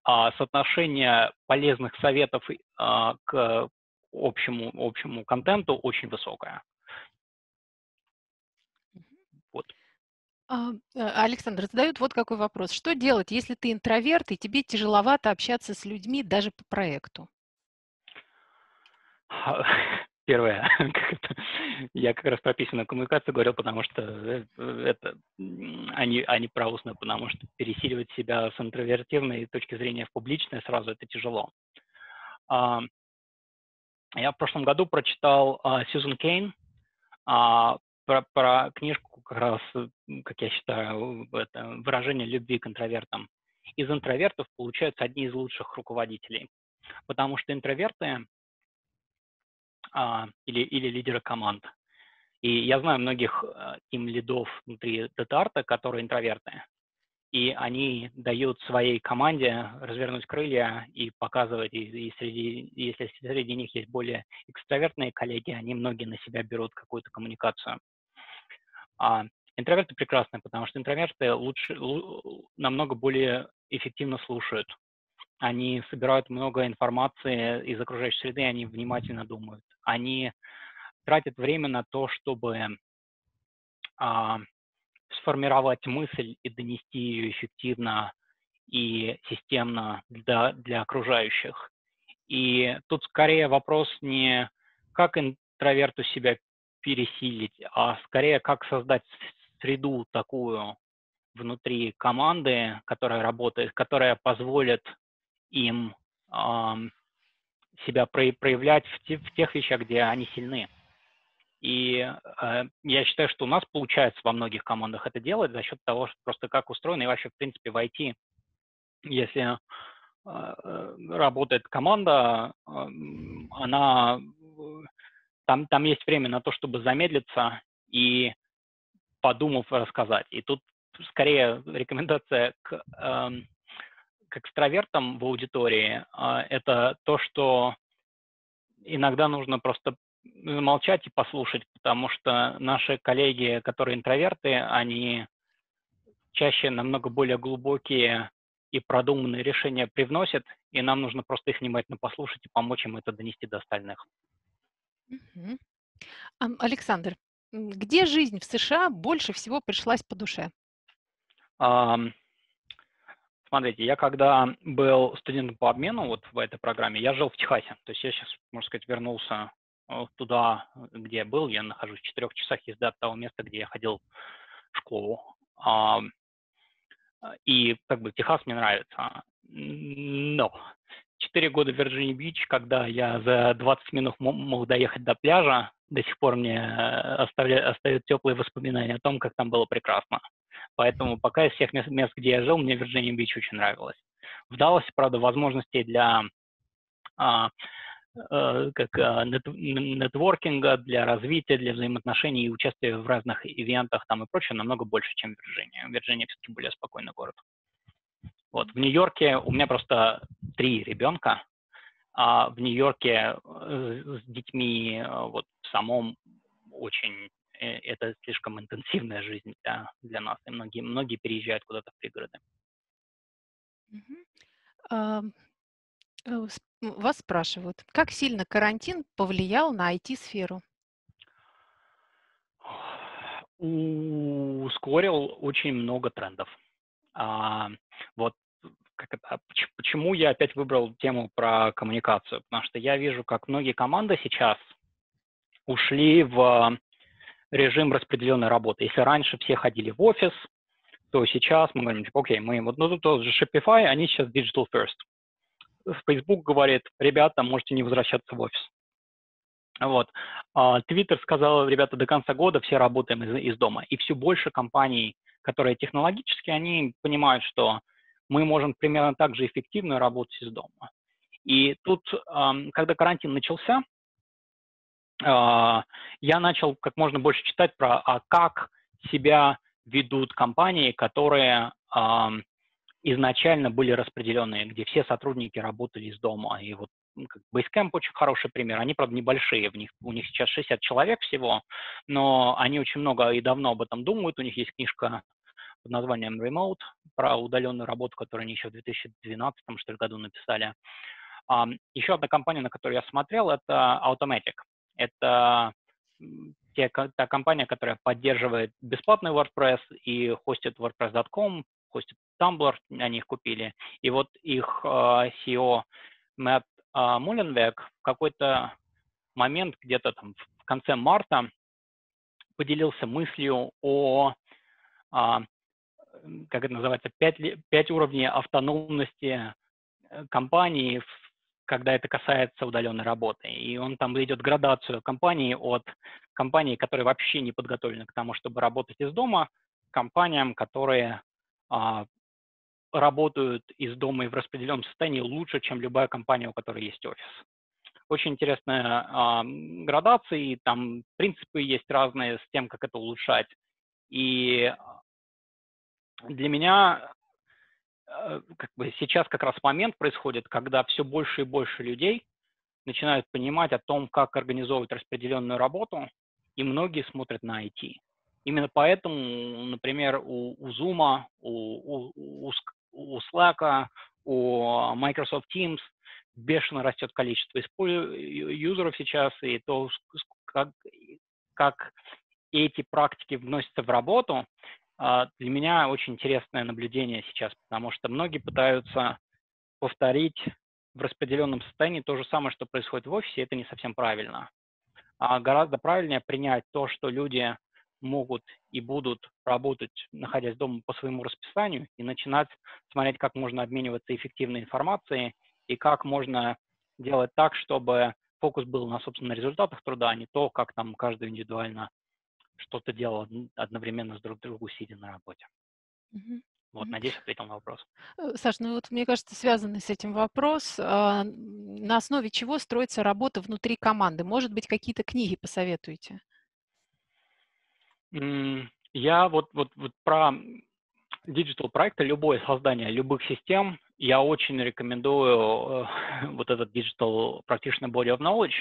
Speaker 1: А соотношение полезных советов а, к общему, общему контенту очень высокое.
Speaker 2: Вот. А, э, Александр задают вот какой вопрос. Что делать, если ты интроверт и тебе тяжеловато общаться с людьми даже по проекту?
Speaker 1: Первое, я как раз про письменную коммуникацию говорил, потому что э, это, они, они про устную, потому что пересиливать себя с интровертивной точки зрения в публичное сразу это тяжело. А, я в прошлом году прочитал а, Сьюзен Кейн а, про, про книжку как раз, как я считаю, это выражение любви к интровертам. Из интровертов получаются одни из лучших руководителей, потому что интроверты а, или, или лидеры команд. И я знаю многих им лидов внутри DataArt, которые интроверты, и они дают своей команде развернуть крылья и показывать, и, и среди, если среди них есть более экстравертные коллеги, они многие на себя берут какую-то коммуникацию. А интроверты прекрасны, потому что интроверты лучше, намного более эффективно слушают, они собирают много информации из окружающей среды, они внимательно думают. Они тратят время на то, чтобы а, сформировать мысль и донести ее эффективно и системно для, для окружающих. И тут скорее вопрос не как интроверту себя пересилить, а скорее как создать среду такую внутри команды, которая работает, которая позволит им э, себя проявлять в, те, в тех вещах, где они сильны. И э, я считаю, что у нас получается во многих командах это делать за счет того, что просто как устроено, и вообще, в принципе, в IT, если э, э, работает команда, э, она там, там есть время на то, чтобы замедлиться и подумав рассказать. И тут скорее рекомендация к э, к экстравертам в аудитории, а, это то, что иногда нужно просто замолчать и послушать, потому что наши коллеги, которые интроверты, они чаще намного более глубокие и продуманные решения привносят, и нам нужно просто их внимательно послушать и помочь им это донести до остальных.
Speaker 2: Александр, где жизнь в США больше всего пришлась по душе?
Speaker 1: Смотрите, я когда был студентом по обмену вот в этой программе, я жил в Техасе. То есть я сейчас, можно сказать, вернулся э, туда, где я был. Я нахожусь в четырех часах езды от того места, где я ходил в школу. И как бы Техас мне нравится. Но четыре года в Вирджини-Бич, когда я за 20 минут мог доехать до пляжа, до сих пор мне э, оставля, остают теплые воспоминания о том, как там было прекрасно. Поэтому пока из всех мест, где я жил, мне Вирджиния-Бич очень нравилось. В Далласе, правда, возможностей для а, а, как а, нетворкинга, для развития, для взаимоотношений и участия в разных ивентах там и прочее намного больше, чем Вирджиния. Вирджиния все-таки более спокойный город. Вот, в Нью-Йорке у меня просто три ребенка, а в Нью-Йорке с детьми вот в самом очень Э, это слишком интенсивная жизнь для, для нас, и многие, многие переезжают куда-то в пригороды.
Speaker 2: Uh-huh. Uh, вас спрашивают, как сильно карантин повлиял на IT-сферу?
Speaker 1: Ускорил очень много трендов. А, вот как это, почему я опять выбрал тему про коммуникацию? Потому что я вижу, как многие команды сейчас ушли в режим распределенной работы. Если раньше все ходили в офис, то сейчас мы говорим, типа, окей, мы вот, ну, тот же Shopify, они сейчас digital first. Facebook говорит, ребята, можете не возвращаться в офис. Вот. Твиттер сказал, ребята, до конца года все работаем из, из дома. И все больше компаний, которые технологически, они понимают, что мы можем примерно так же эффективно работать из дома. И тут, когда карантин начался, а, я начал как можно больше читать про, а как себя ведут компании, которые изначально были распределенные, где все сотрудники работали из дома. И вот Basecamp очень хороший пример. Они, правда, небольшие, в них, у них сейчас 60 человек всего, но они очень много и давно об этом думают. У них есть книжка под названием Remote про удаленную работу, которую они еще в 2012 что ли, году написали. Еще одна компания, на которую я смотрел, это Automatic. Это те, та компания, которая поддерживает бесплатный WordPress и хостит WordPress.com, хостит Tumblr, они их купили. И вот их uh, CEO Мэтт Муленвек в какой-то момент, где-то там в конце марта, поделился мыслью о, uh, как это называется, пять, пять уровней автономности э, компании когда это касается удаленной работы. И он там идет градацию компании от компаний, которые вообще не подготовлены к тому, чтобы работать из дома, к компаниям, которые а, работают из дома и в распределенном состоянии лучше, чем любая компания, у которой есть офис. Очень интересная а, градация, и там принципы есть разные с тем, как это улучшать. И для меня Э, как бы сейчас как раз момент происходит, когда все больше и больше людей начинают понимать о том, как организовывать распределенную работу, и многие смотрят на IT. Именно поэтому, например, у, у Zoom, у, у, у Slack, у Microsoft Teams бешено растет количество юзеров сейчас, и то, как, как эти практики вносятся в работу, для меня очень интересное наблюдение сейчас, потому что многие пытаются повторить в распределенном состоянии то же самое, что происходит в офисе, это не совсем правильно. А гораздо правильнее принять то, что люди могут и будут работать, находясь дома по своему расписанию, и начинать смотреть, как можно обмениваться эффективной информацией и как можно делать так, чтобы фокус был на, собственно, результатах труда, а не то, как там каждый индивидуально что-то делал одновременно с друг другом, сидя на работе.
Speaker 2: Мгм.
Speaker 1: Вот, надеюсь, ответил на вопрос.
Speaker 2: Э, Саш, ну вот мне кажется, связанный с этим вопрос, а, на основе чего строится работа внутри команды? Может быть, какие-то книги посоветуете?
Speaker 1: Я вот, вот, вот про digital проекты, любое создание любых систем, я очень рекомендую э, вот этот Digital Practitioner Body of Knowledge,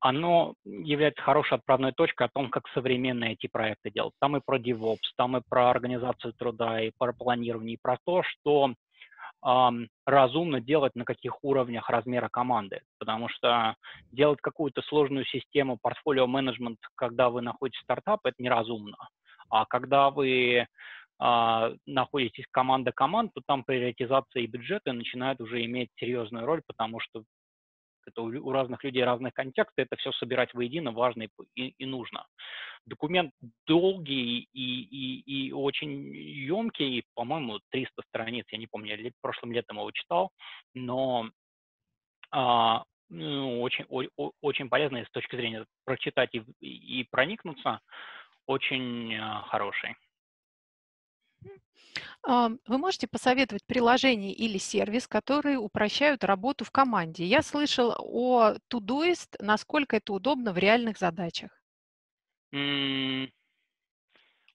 Speaker 1: оно является хорошей отправной точкой о том, как современные эти проекты делать. Там и про DevOps, там и про организацию труда, и про планирование, и про то, что эм, разумно делать на каких уровнях размера команды. Потому что делать какую-то сложную систему portfolio management, когда вы находитесь в стартапе, это неразумно. А когда вы а, находитесь команда команд, то там приоритизация и бюджеты начинают уже иметь серьезную роль, потому что это у, у разных людей разных контексты, это все собирать воедино важно и, и нужно. Документ долгий и, и, и очень емкий, по-моему, 300 страниц, я не помню, я прошлым летом его читал, но а, ну, очень, о, очень полезный с точки зрения прочитать и, и проникнуться, очень а, хороший.
Speaker 2: Вы можете посоветовать приложение или сервис, которые упрощают работу в команде? Я слышал о Todoist, насколько это удобно в реальных задачах.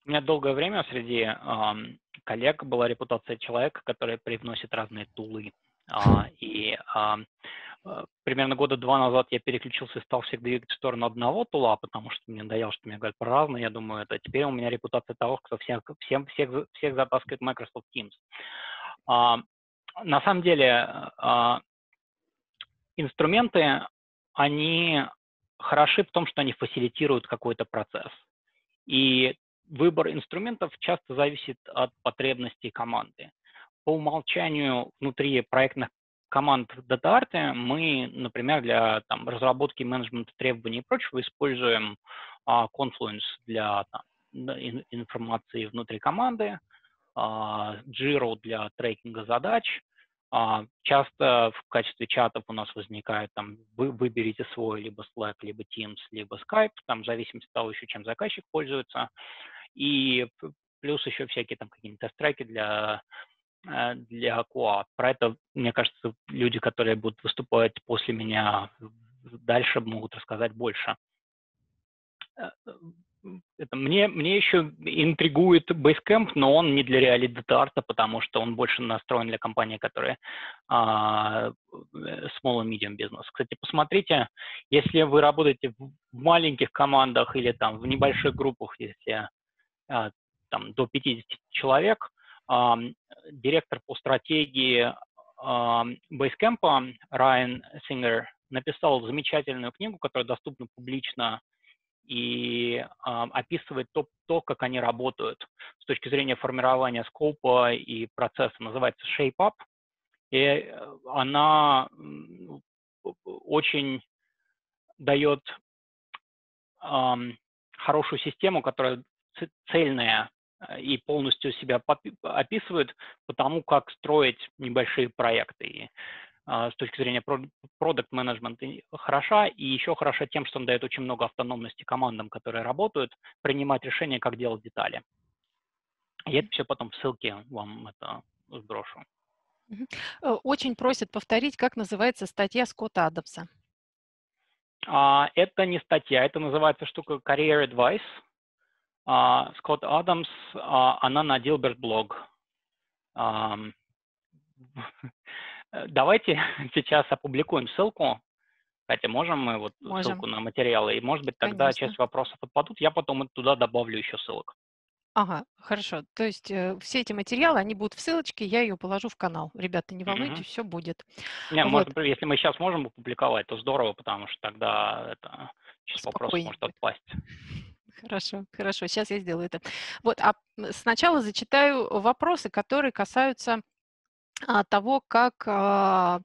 Speaker 1: У меня долгое время среди э, коллег была репутация человека, который привносит разные тулы. Э, и Э, примерно года два назад я переключился и стал всех двигать в сторону одного тула, потому что мне надоело, что мне говорят про разные, я думаю, это теперь у меня репутация того, кто всех, всем, всех, всех затаскивает Microsoft Teams. А, на самом деле, а, инструменты, они хороши в том, что они фасилитируют какой-то процесс. И выбор инструментов часто зависит от потребностей команды. По умолчанию внутри проектных команд DataArt мы, например, для там, разработки менеджмента требований и прочего используем а, Confluence для там, информации внутри команды, а, Jira для трекинга задач. А, часто в качестве чатов у нас возникает там вы выберите свой либо Slack, либо Teams, либо Skype, там в зависимости от того еще, чем заказчик пользуется. И плюс еще всякие там какие-нибудь тест-треки для для АКУА. Про это, мне кажется, люди, которые будут выступать после меня дальше, могут рассказать больше. Э, это, мне, мне еще интригует Basecamp, но он не для Reality Data, потому что он больше настроен для компании, которые а, small and medium business. Кстати, посмотрите, если вы работаете в маленьких командах или там в небольших группах, если а, там до 50 человек, директор по стратегии а, Basecamp Райан Сингер написал замечательную книгу, которая доступна публично и описывает то, то, как они работают с точки зрения формирования скопа и процесса. Называется Shape Up. И э, она очень дает хорошую систему, которая цельная и полностью себя описывает по тому, как строить небольшие проекты. И а, с точки зрения продукт менеджмента хороша, и еще хороша тем, что он дает очень много автономности командам, которые работают, принимать решения, как делать детали. И это все потом в ссылке вам это сброшу.
Speaker 2: Э, очень просят повторить, как называется статья Скотта Адамса.
Speaker 1: А, это не статья, это называется штука Career Advice. А, Скотт Адамс, а, она на Dilbert блог. А, давайте сейчас опубликуем ссылку, хотя можем мы вот можем. ссылку на материалы, и может быть тогда Конечно. часть вопросов отпадут, я потом туда добавлю еще ссылок.
Speaker 2: Ага, хорошо. То есть э, все эти материалы, они будут в ссылочке, я ее положу в канал. Ребята, не волнуйтесь, угу. все будет.
Speaker 1: Не, вот. может, если мы сейчас можем опубликовать, то здорово, потому что тогда это сейчас вопрос может отпасть.
Speaker 2: Хорошо, хорошо, сейчас я сделаю это. Вот, а сначала зачитаю вопросы, которые касаются а, того, как а,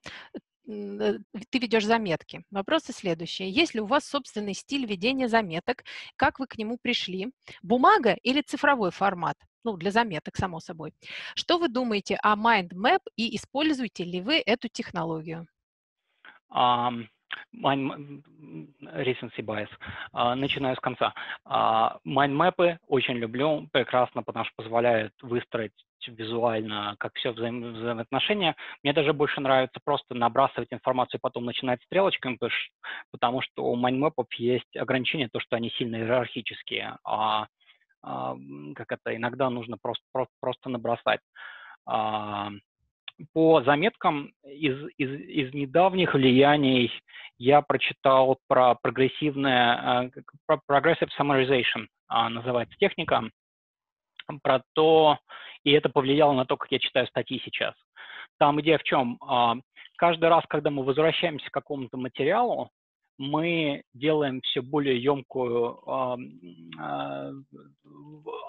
Speaker 2: э, ты ведешь заметки. Вопросы следующие. Есть ли у вас собственный стиль ведения заметок? Как вы к нему пришли? Бумага или цифровой формат? Ну, для заметок, само собой. Что вы думаете о Mind Map и используете ли вы эту технологию?
Speaker 1: Um, recency bias. Uh, начинаю с конца. Uh, Mindmap очень люблю, прекрасно, потому что позволяет выстроить визуально, как все взаим взаимоотношения. Мне даже больше нравится просто набрасывать информацию, потом начинать стрелочками, потому что у майнмэпов есть ограничение, то, что они сильно иерархические, а, а как это иногда нужно просто, просто, просто набросать. А, по заметкам из, из, из недавних влияний я прочитал про прогрессивное, э, про progressive summarization, а, называется техника, про то, и это повлияло на то, как я читаю статьи сейчас. Там идея в чем? А, каждый раз, когда мы возвращаемся к какому-то материалу, мы делаем все более емкую а,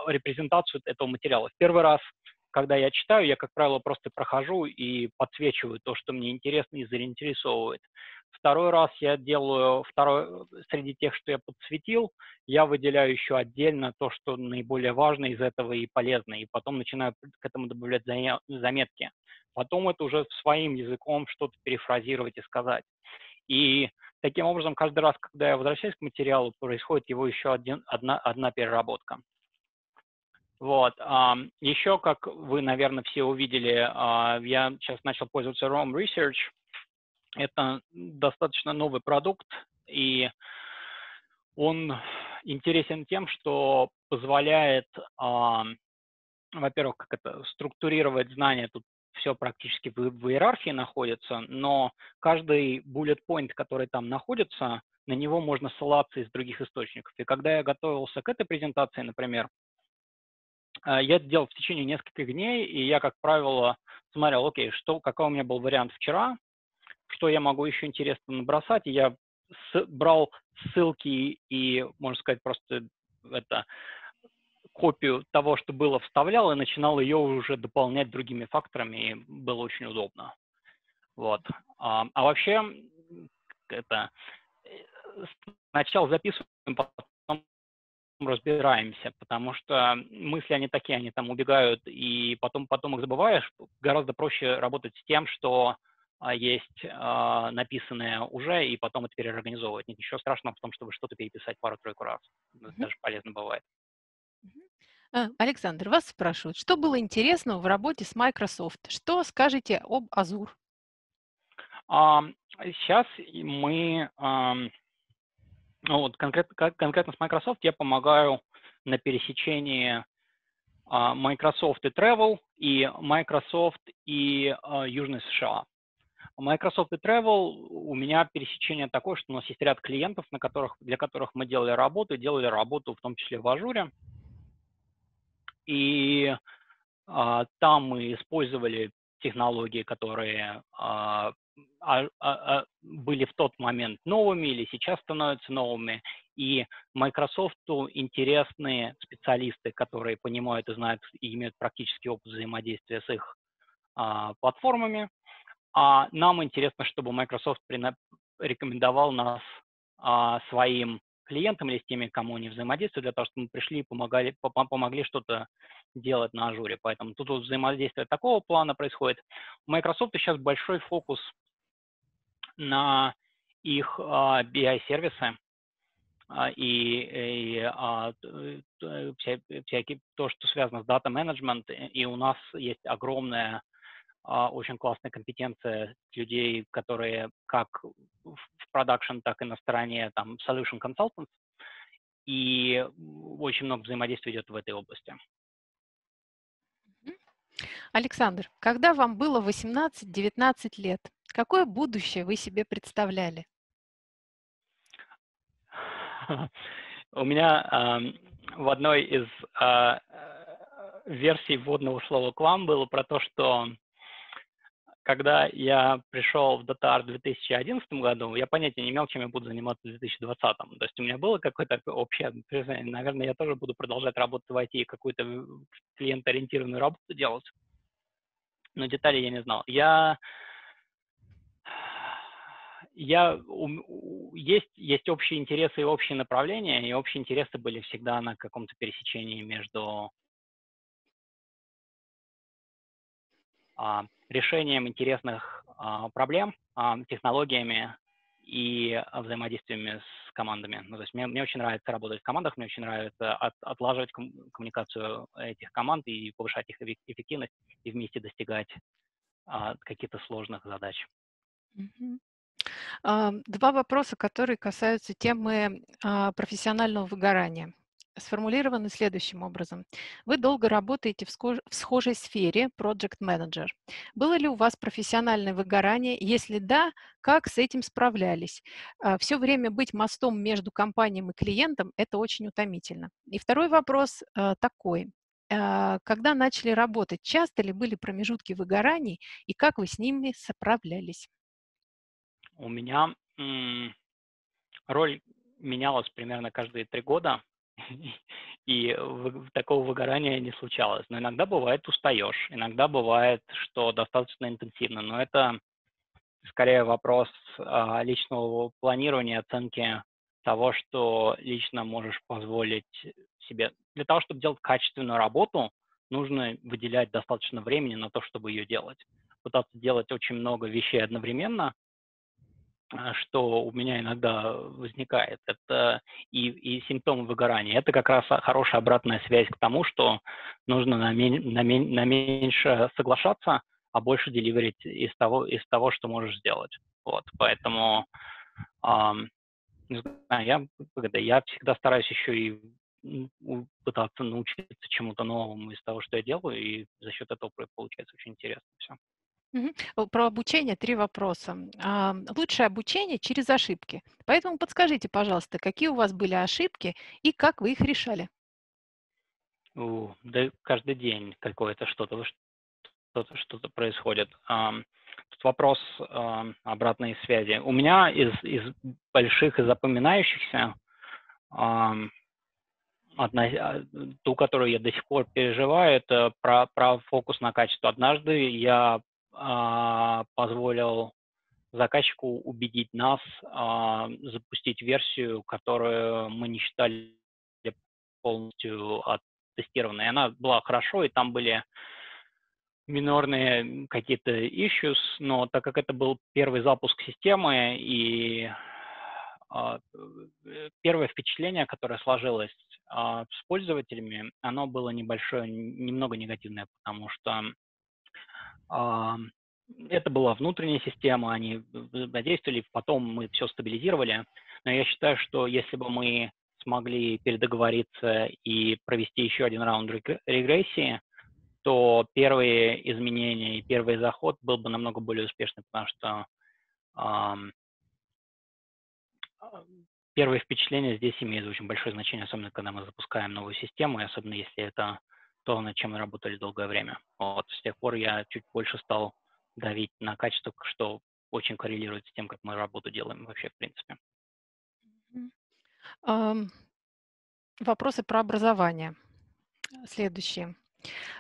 Speaker 1: репрезентацию этого материала. В первый раз когда я читаю, я, как правило, просто прохожу и подсвечиваю то, что мне интересно и заинтересовывает. Второй раз я делаю, второй, среди тех, что я подсветил, я выделяю еще отдельно то, что наиболее важно из этого и полезно, и потом начинаю к этому добавлять заметки. Потом это уже своим языком что-то перефразировать и сказать. И таким образом, каждый раз, когда я возвращаюсь к материалу, происходит его еще один, одна, одна переработка. Вот. Еще, как вы, наверное, все увидели, а, я сейчас начал пользоваться Rome Research. Это достаточно новый продукт, и он интересен тем, что позволяет, во-первых, как это, структурировать знания. Тут все практически в, в иерархии находится, но каждый bullet point, который там находится, на него можно ссылаться из других источников. И когда я готовился к этой презентации, например, а, я это делал в течение нескольких дней, и я, как правило, смотрел, окей, что, какой у меня был вариант вчера, что я могу еще интересно набросать, и я с, брал ссылки и, можно сказать, просто это копию того, что было, вставлял и начинал ее уже дополнять другими факторами, и было очень удобно. Вот. А, а вообще, это э, сначала записываем, потом разбираемся, потому что мысли, они такие, они там убегают, и потом, потом их забываешь. Гораздо проще работать с тем, что а, есть а, написанное уже, и потом это переорганизовывать. Нет ничего страшного в том, чтобы что-то переписать пару-тройку раз. Это даже полезно бывает.
Speaker 2: А, Александр, вас спрашивают, что было интересного в работе с Microsoft? Что скажете об Azure?
Speaker 1: Сейчас мы Ну, вот конкретно, конкретно с Microsoft я помогаю на пересечении а, Microsoft и Travel, и Microsoft и а, Южный США. Microsoft и Travel у меня пересечение такое, что у нас есть ряд клиентов, на которых, для которых мы делали работу, делали работу в том числе в Ажуре. И а, там мы использовали технологии, которые а, а, а, а, были в тот момент новыми или сейчас становятся новыми. И Microsoft интересны специалисты, которые понимают и знают и имеют практический опыт взаимодействия с их а, платформами. А нам интересно, чтобы Microsoft рекомендовал нас а, своим клиентам или с теми, кому они взаимодействуют, для того, чтобы мы пришли и помогали, помогли что-то делать на ажуре. Поэтому тут вот взаимодействие такого плана происходит. У Microsoft сейчас большой фокус на их uh, BI-сервисы uh, и, и uh, вся, всякие, то, что связано с дата-менеджмент. И у нас есть огромная очень классная компетенция людей, которые как в продакшн, так и на стороне там solution consultants, и очень много взаимодействия идет в этой области.
Speaker 2: Александр, когда вам было 18-19 лет, какое будущее вы себе представляли?
Speaker 1: У меня в одной из а, версий вводного слова к вам было про то, что когда я пришел в Датар в 2011 году, я понятия не имел, чем я буду заниматься в 2020. То есть у меня было какое-то общее представление. Наверное, я тоже буду продолжать работать в IT и какую-то клиент-ориентированную работу делать. Но деталей я не знал. Я я, у, есть, есть общие интересы и общие направления, и общие интересы были всегда на каком-то пересечении между а, решением интересных а, проблем, а, технологиями и взаимодействиями с командами. Ну, то есть мне, мне очень нравится работать в командах, мне очень нравится от, отлаживать ком, коммуникацию этих команд и повышать их эффективность и вместе достигать а, каких-то сложных задач.
Speaker 2: Два вопроса, которые касаются темы а, профессионального выгорания сформулированы следующим образом. Вы долго работаете в, схожей сфере, Project Manager. Было ли у вас профессиональное выгорание? Если да, как с этим справлялись? А, Все время быть мостом между компанией и клиентом – это очень утомительно. И второй вопрос а, такой. А, когда начали работать, часто ли были промежутки выгораний и как вы с ними справлялись?
Speaker 1: У меня роль менялась примерно каждые три года и такого выгорания не случалось. Но иногда бывает устаешь, иногда бывает, что достаточно интенсивно, но это скорее вопрос а, личного планирования, оценки того, что лично можешь позволить себе. Для того, чтобы делать качественную работу, нужно выделять достаточно времени на то, чтобы ее делать. Пытаться делать очень много вещей одновременно – что у меня иногда возникает, это и, и симптомы выгорания. Это как раз хорошая обратная связь к тому, что нужно на, мен, на, мен, на меньше соглашаться, а больше деливерить из того, из того, что можешь сделать. Вот, поэтому эм, я, я всегда стараюсь еще и пытаться научиться чему-то новому из того, что я делаю, и за счет этого получается очень интересно все.
Speaker 2: Про обучение три вопроса. А, лучшее обучение через ошибки. Поэтому подскажите, пожалуйста, какие у вас были ошибки и как вы их решали?
Speaker 1: У, да каждый день какое-то что-то что-то что происходит. Тут вопрос обратной связи. У меня из, из больших и запоминающихся одна, а, ту, которую я до сих пор переживаю, это про, про фокус на качество. Однажды я а, позволил заказчику убедить нас а, запустить версию, которую мы не считали полностью оттестированной. Она была хорошо, и там были минорные какие-то issues, но так как это был первый запуск системы и а, первое впечатление, которое сложилось с пользователями, оно было небольшое, немного негативное, потому что это была внутренняя система, они задействовали, потом мы все стабилизировали. Но я считаю, что если бы мы смогли передоговориться и провести еще один раунд регрессии, то первые изменения и первый заход был бы намного более успешный, потому что эм, первые впечатления здесь имеют очень большое значение, особенно когда мы запускаем новую систему, и особенно если это то, над чем мы работали долгое время. Вот, с тех пор я чуть больше стал давить на качество, что очень коррелирует с тем, как мы работу делаем вообще, в принципе.
Speaker 2: Вопросы про образование. Следующие.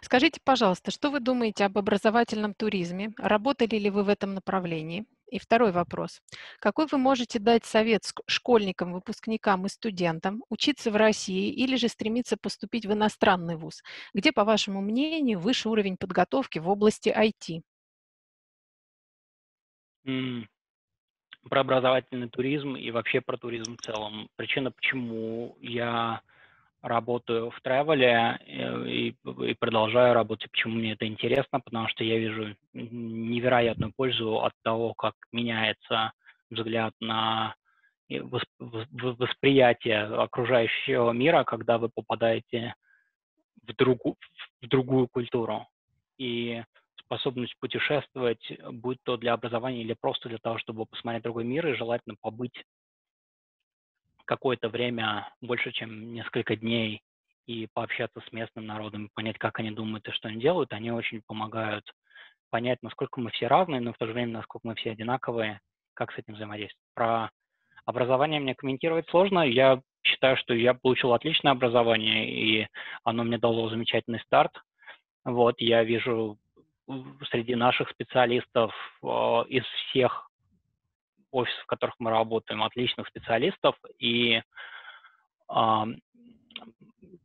Speaker 2: Скажите, пожалуйста, что вы думаете об образовательном туризме? Работали ли вы в этом направлении? И второй вопрос. Какой вы можете дать совет школьникам, выпускникам и студентам учиться в России или же стремиться поступить в иностранный вуз? Где, по вашему мнению, выше уровень подготовки в области IT?
Speaker 1: Про образовательный туризм и вообще про туризм в целом. Причина, почему я работаю в тревеле э, и, и продолжаю работать. Почему мне это интересно? Потому что я вижу невероятную пользу от того, как меняется взгляд на восприятие окружающего мира, когда вы попадаете в, другу, в другую культуру. И способность путешествовать, будь то для образования или просто для того, чтобы посмотреть другой мир и желательно побыть какое-то время, больше, чем несколько дней, и пообщаться с местным народом, понять, как они думают и что они делают, они очень помогают понять, насколько мы все разные, но в то же время, насколько мы все одинаковые, как с этим взаимодействовать. Про образование мне комментировать сложно. Я считаю, что я получил отличное образование, и оно мне дало замечательный старт. Вот, я вижу среди наших специалистов э, из всех офисов, в которых мы работаем, отличных специалистов, и э,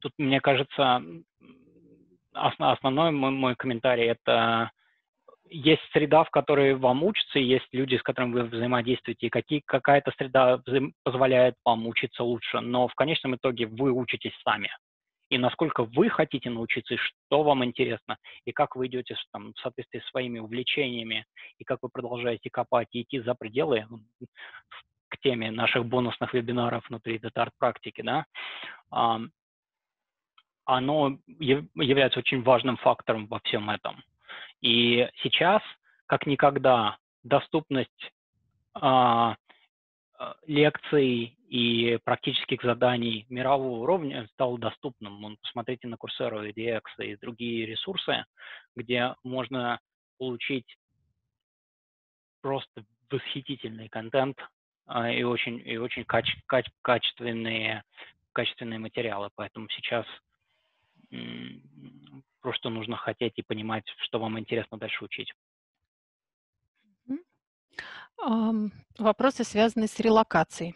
Speaker 1: тут, мне кажется, основ, основной мой, мой комментарий – это есть среда, в которой вам учатся, и есть люди, с которыми вы взаимодействуете, и какие, какая-то среда позволяет вам учиться лучше, но в конечном итоге вы учитесь сами и насколько вы хотите научиться, и что вам интересно, и как вы идете там, в соответствии с своими увлечениями, и как вы продолжаете копать и идти за пределы к теме наших бонусных вебинаров внутри Детарт практики, да, оно является очень важным фактором во всем этом. И сейчас, как никогда, доступность а, лекций и практических заданий мирового уровня стал доступным. Посмотрите на Coursera, EDX и другие ресурсы, где можно получить просто восхитительный контент а, и очень, и очень каче, каче, качественные, качественные материалы. Поэтому сейчас просто нужно хотеть и понимать, что вам интересно дальше учить.
Speaker 2: Вопросы, связанные с релокацией.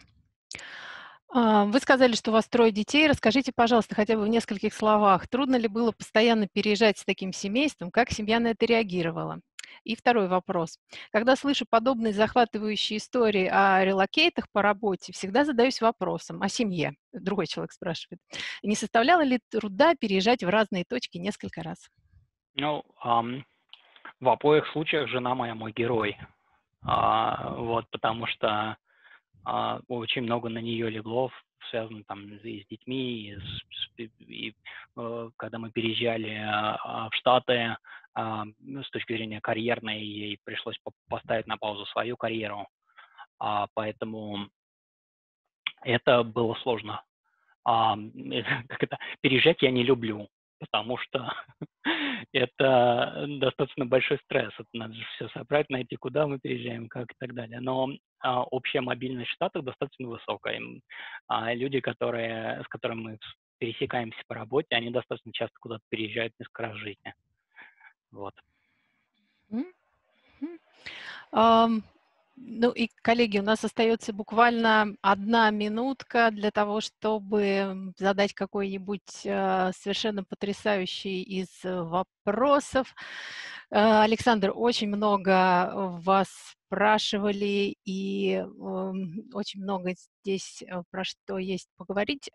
Speaker 2: А, вы сказали, что у вас трое детей. Расскажите, пожалуйста, хотя бы в нескольких словах, трудно ли было постоянно переезжать с таким семейством? Как семья на это реагировала? И второй вопрос. Когда слышу подобные захватывающие истории о релокейтах по работе, всегда задаюсь вопросом о семье. Другой человек спрашивает. Не составляло ли труда переезжать в разные точки несколько раз?
Speaker 1: Ну, um, в обоих случаях жена моя мой герой. А, вот, потому что а, очень много на нее легло, связано там и с детьми, и, с, и э, когда мы переезжали а, в Штаты, ну, с точки зрения карьерной, ей пришлось поставить на паузу свою карьеру, поэтому это было сложно. Как это, переезжать я не люблю, потому что это достаточно большой стресс. Это надо же все собрать, найти, куда мы переезжаем, как и так далее. Но а, общая мобильность в Штатах достаточно высокая. А люди, которые, с которыми мы пересекаемся по работе, они достаточно часто куда-то переезжают несколько раз в жизни. Вот.
Speaker 2: Um, ну и, коллеги, у нас остается буквально одна минутка для того, чтобы задать какой-нибудь э, совершенно потрясающий из вопросов. Э, Александр, очень много вас спрашивали, и э, очень много здесь э, про что есть поговорить.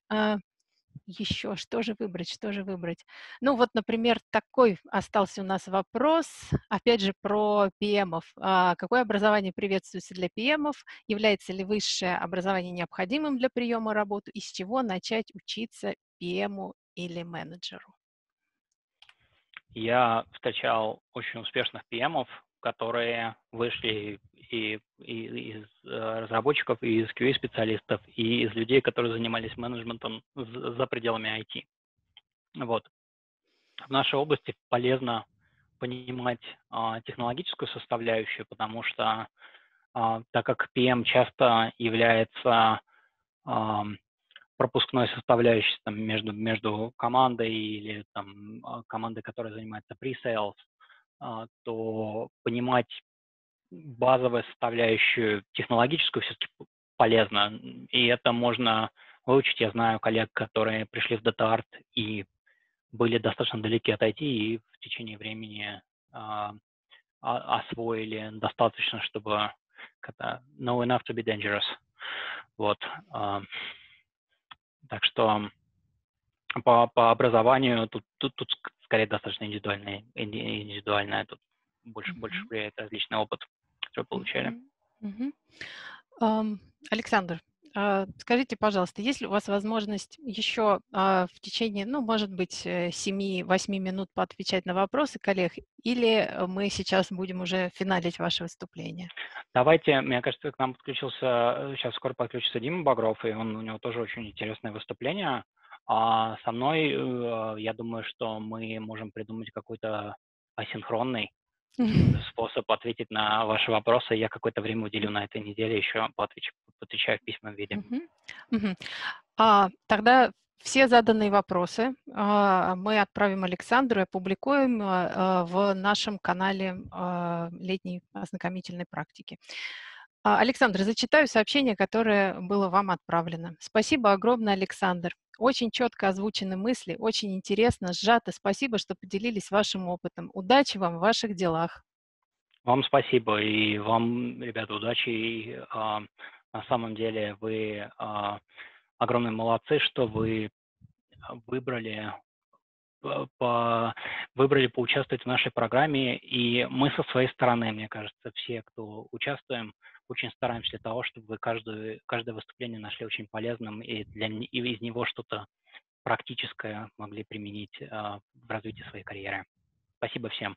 Speaker 2: Еще, что же выбрать, что же выбрать? Ну вот, например, такой остался у нас вопрос, опять же, про PM-ов. А какое образование приветствуется для PM-ов? Является ли высшее образование необходимым для приема работы? И с чего начать учиться PM или менеджеру?
Speaker 1: Я встречал очень успешных PM, которые вышли и, и из э, разработчиков, и из QA-специалистов, и из людей, которые занимались менеджментом за пределами IT. Вот. В нашей области полезно понимать а, технологическую составляющую, потому что а, так как PM часто является а, пропускной составляющей там, между, между командой или там, а, командой, которая занимается pre-sales, то понимать базовую составляющую технологическую все-таки полезно. И это можно выучить. Я знаю коллег, которые пришли в DataArt и были достаточно далеки от IT и в течение времени а, освоили достаточно, чтобы когда know enough to be dangerous. Вот. А, так что по, по образованию тут, тут, тут скорее достаточно индивидуальное, индивидуальное тут больше, mm-hmm. больше влияет различный опыт, который получали.
Speaker 2: Mm-hmm. Um, Александр, uh, скажите, пожалуйста, есть ли у вас возможность еще uh, в течение, ну, может быть, 7-8 э, минут поотвечать на вопросы коллег, или мы сейчас будем уже финалить ваше выступление?
Speaker 1: Давайте, мне кажется, к нам подключился, сейчас скоро подключится Дима Багров, и он, у него тоже очень интересное выступление. А со мной, э, я думаю, что мы можем придумать какой-то асинхронный способ ответить на ваши вопросы. Я какое-то время уделю на этой неделе, еще поотвечаю, поотвечаю в письменном виде.
Speaker 2: Uh-huh. Uh-huh. А, тогда все заданные вопросы а, мы отправим Александру и опубликуем а, в нашем канале а, летней ознакомительной практики. Александр, зачитаю сообщение, которое было вам отправлено. Спасибо огромное, Александр. Очень четко озвучены мысли, очень интересно, сжато. Спасибо, что поделились вашим опытом. Удачи вам в ваших делах.
Speaker 1: Вам спасибо и вам, ребята, удачи. И, а, на самом деле вы а, огромные молодцы, что вы выбрали по, выбрали поучаствовать в нашей программе, и мы со своей стороны, мне кажется, все, кто участвуем, очень стараемся для того, чтобы вы каждое, каждое выступление нашли очень полезным и, для, и из него что-то практическое могли применить э, в развитии своей карьеры. Спасибо всем.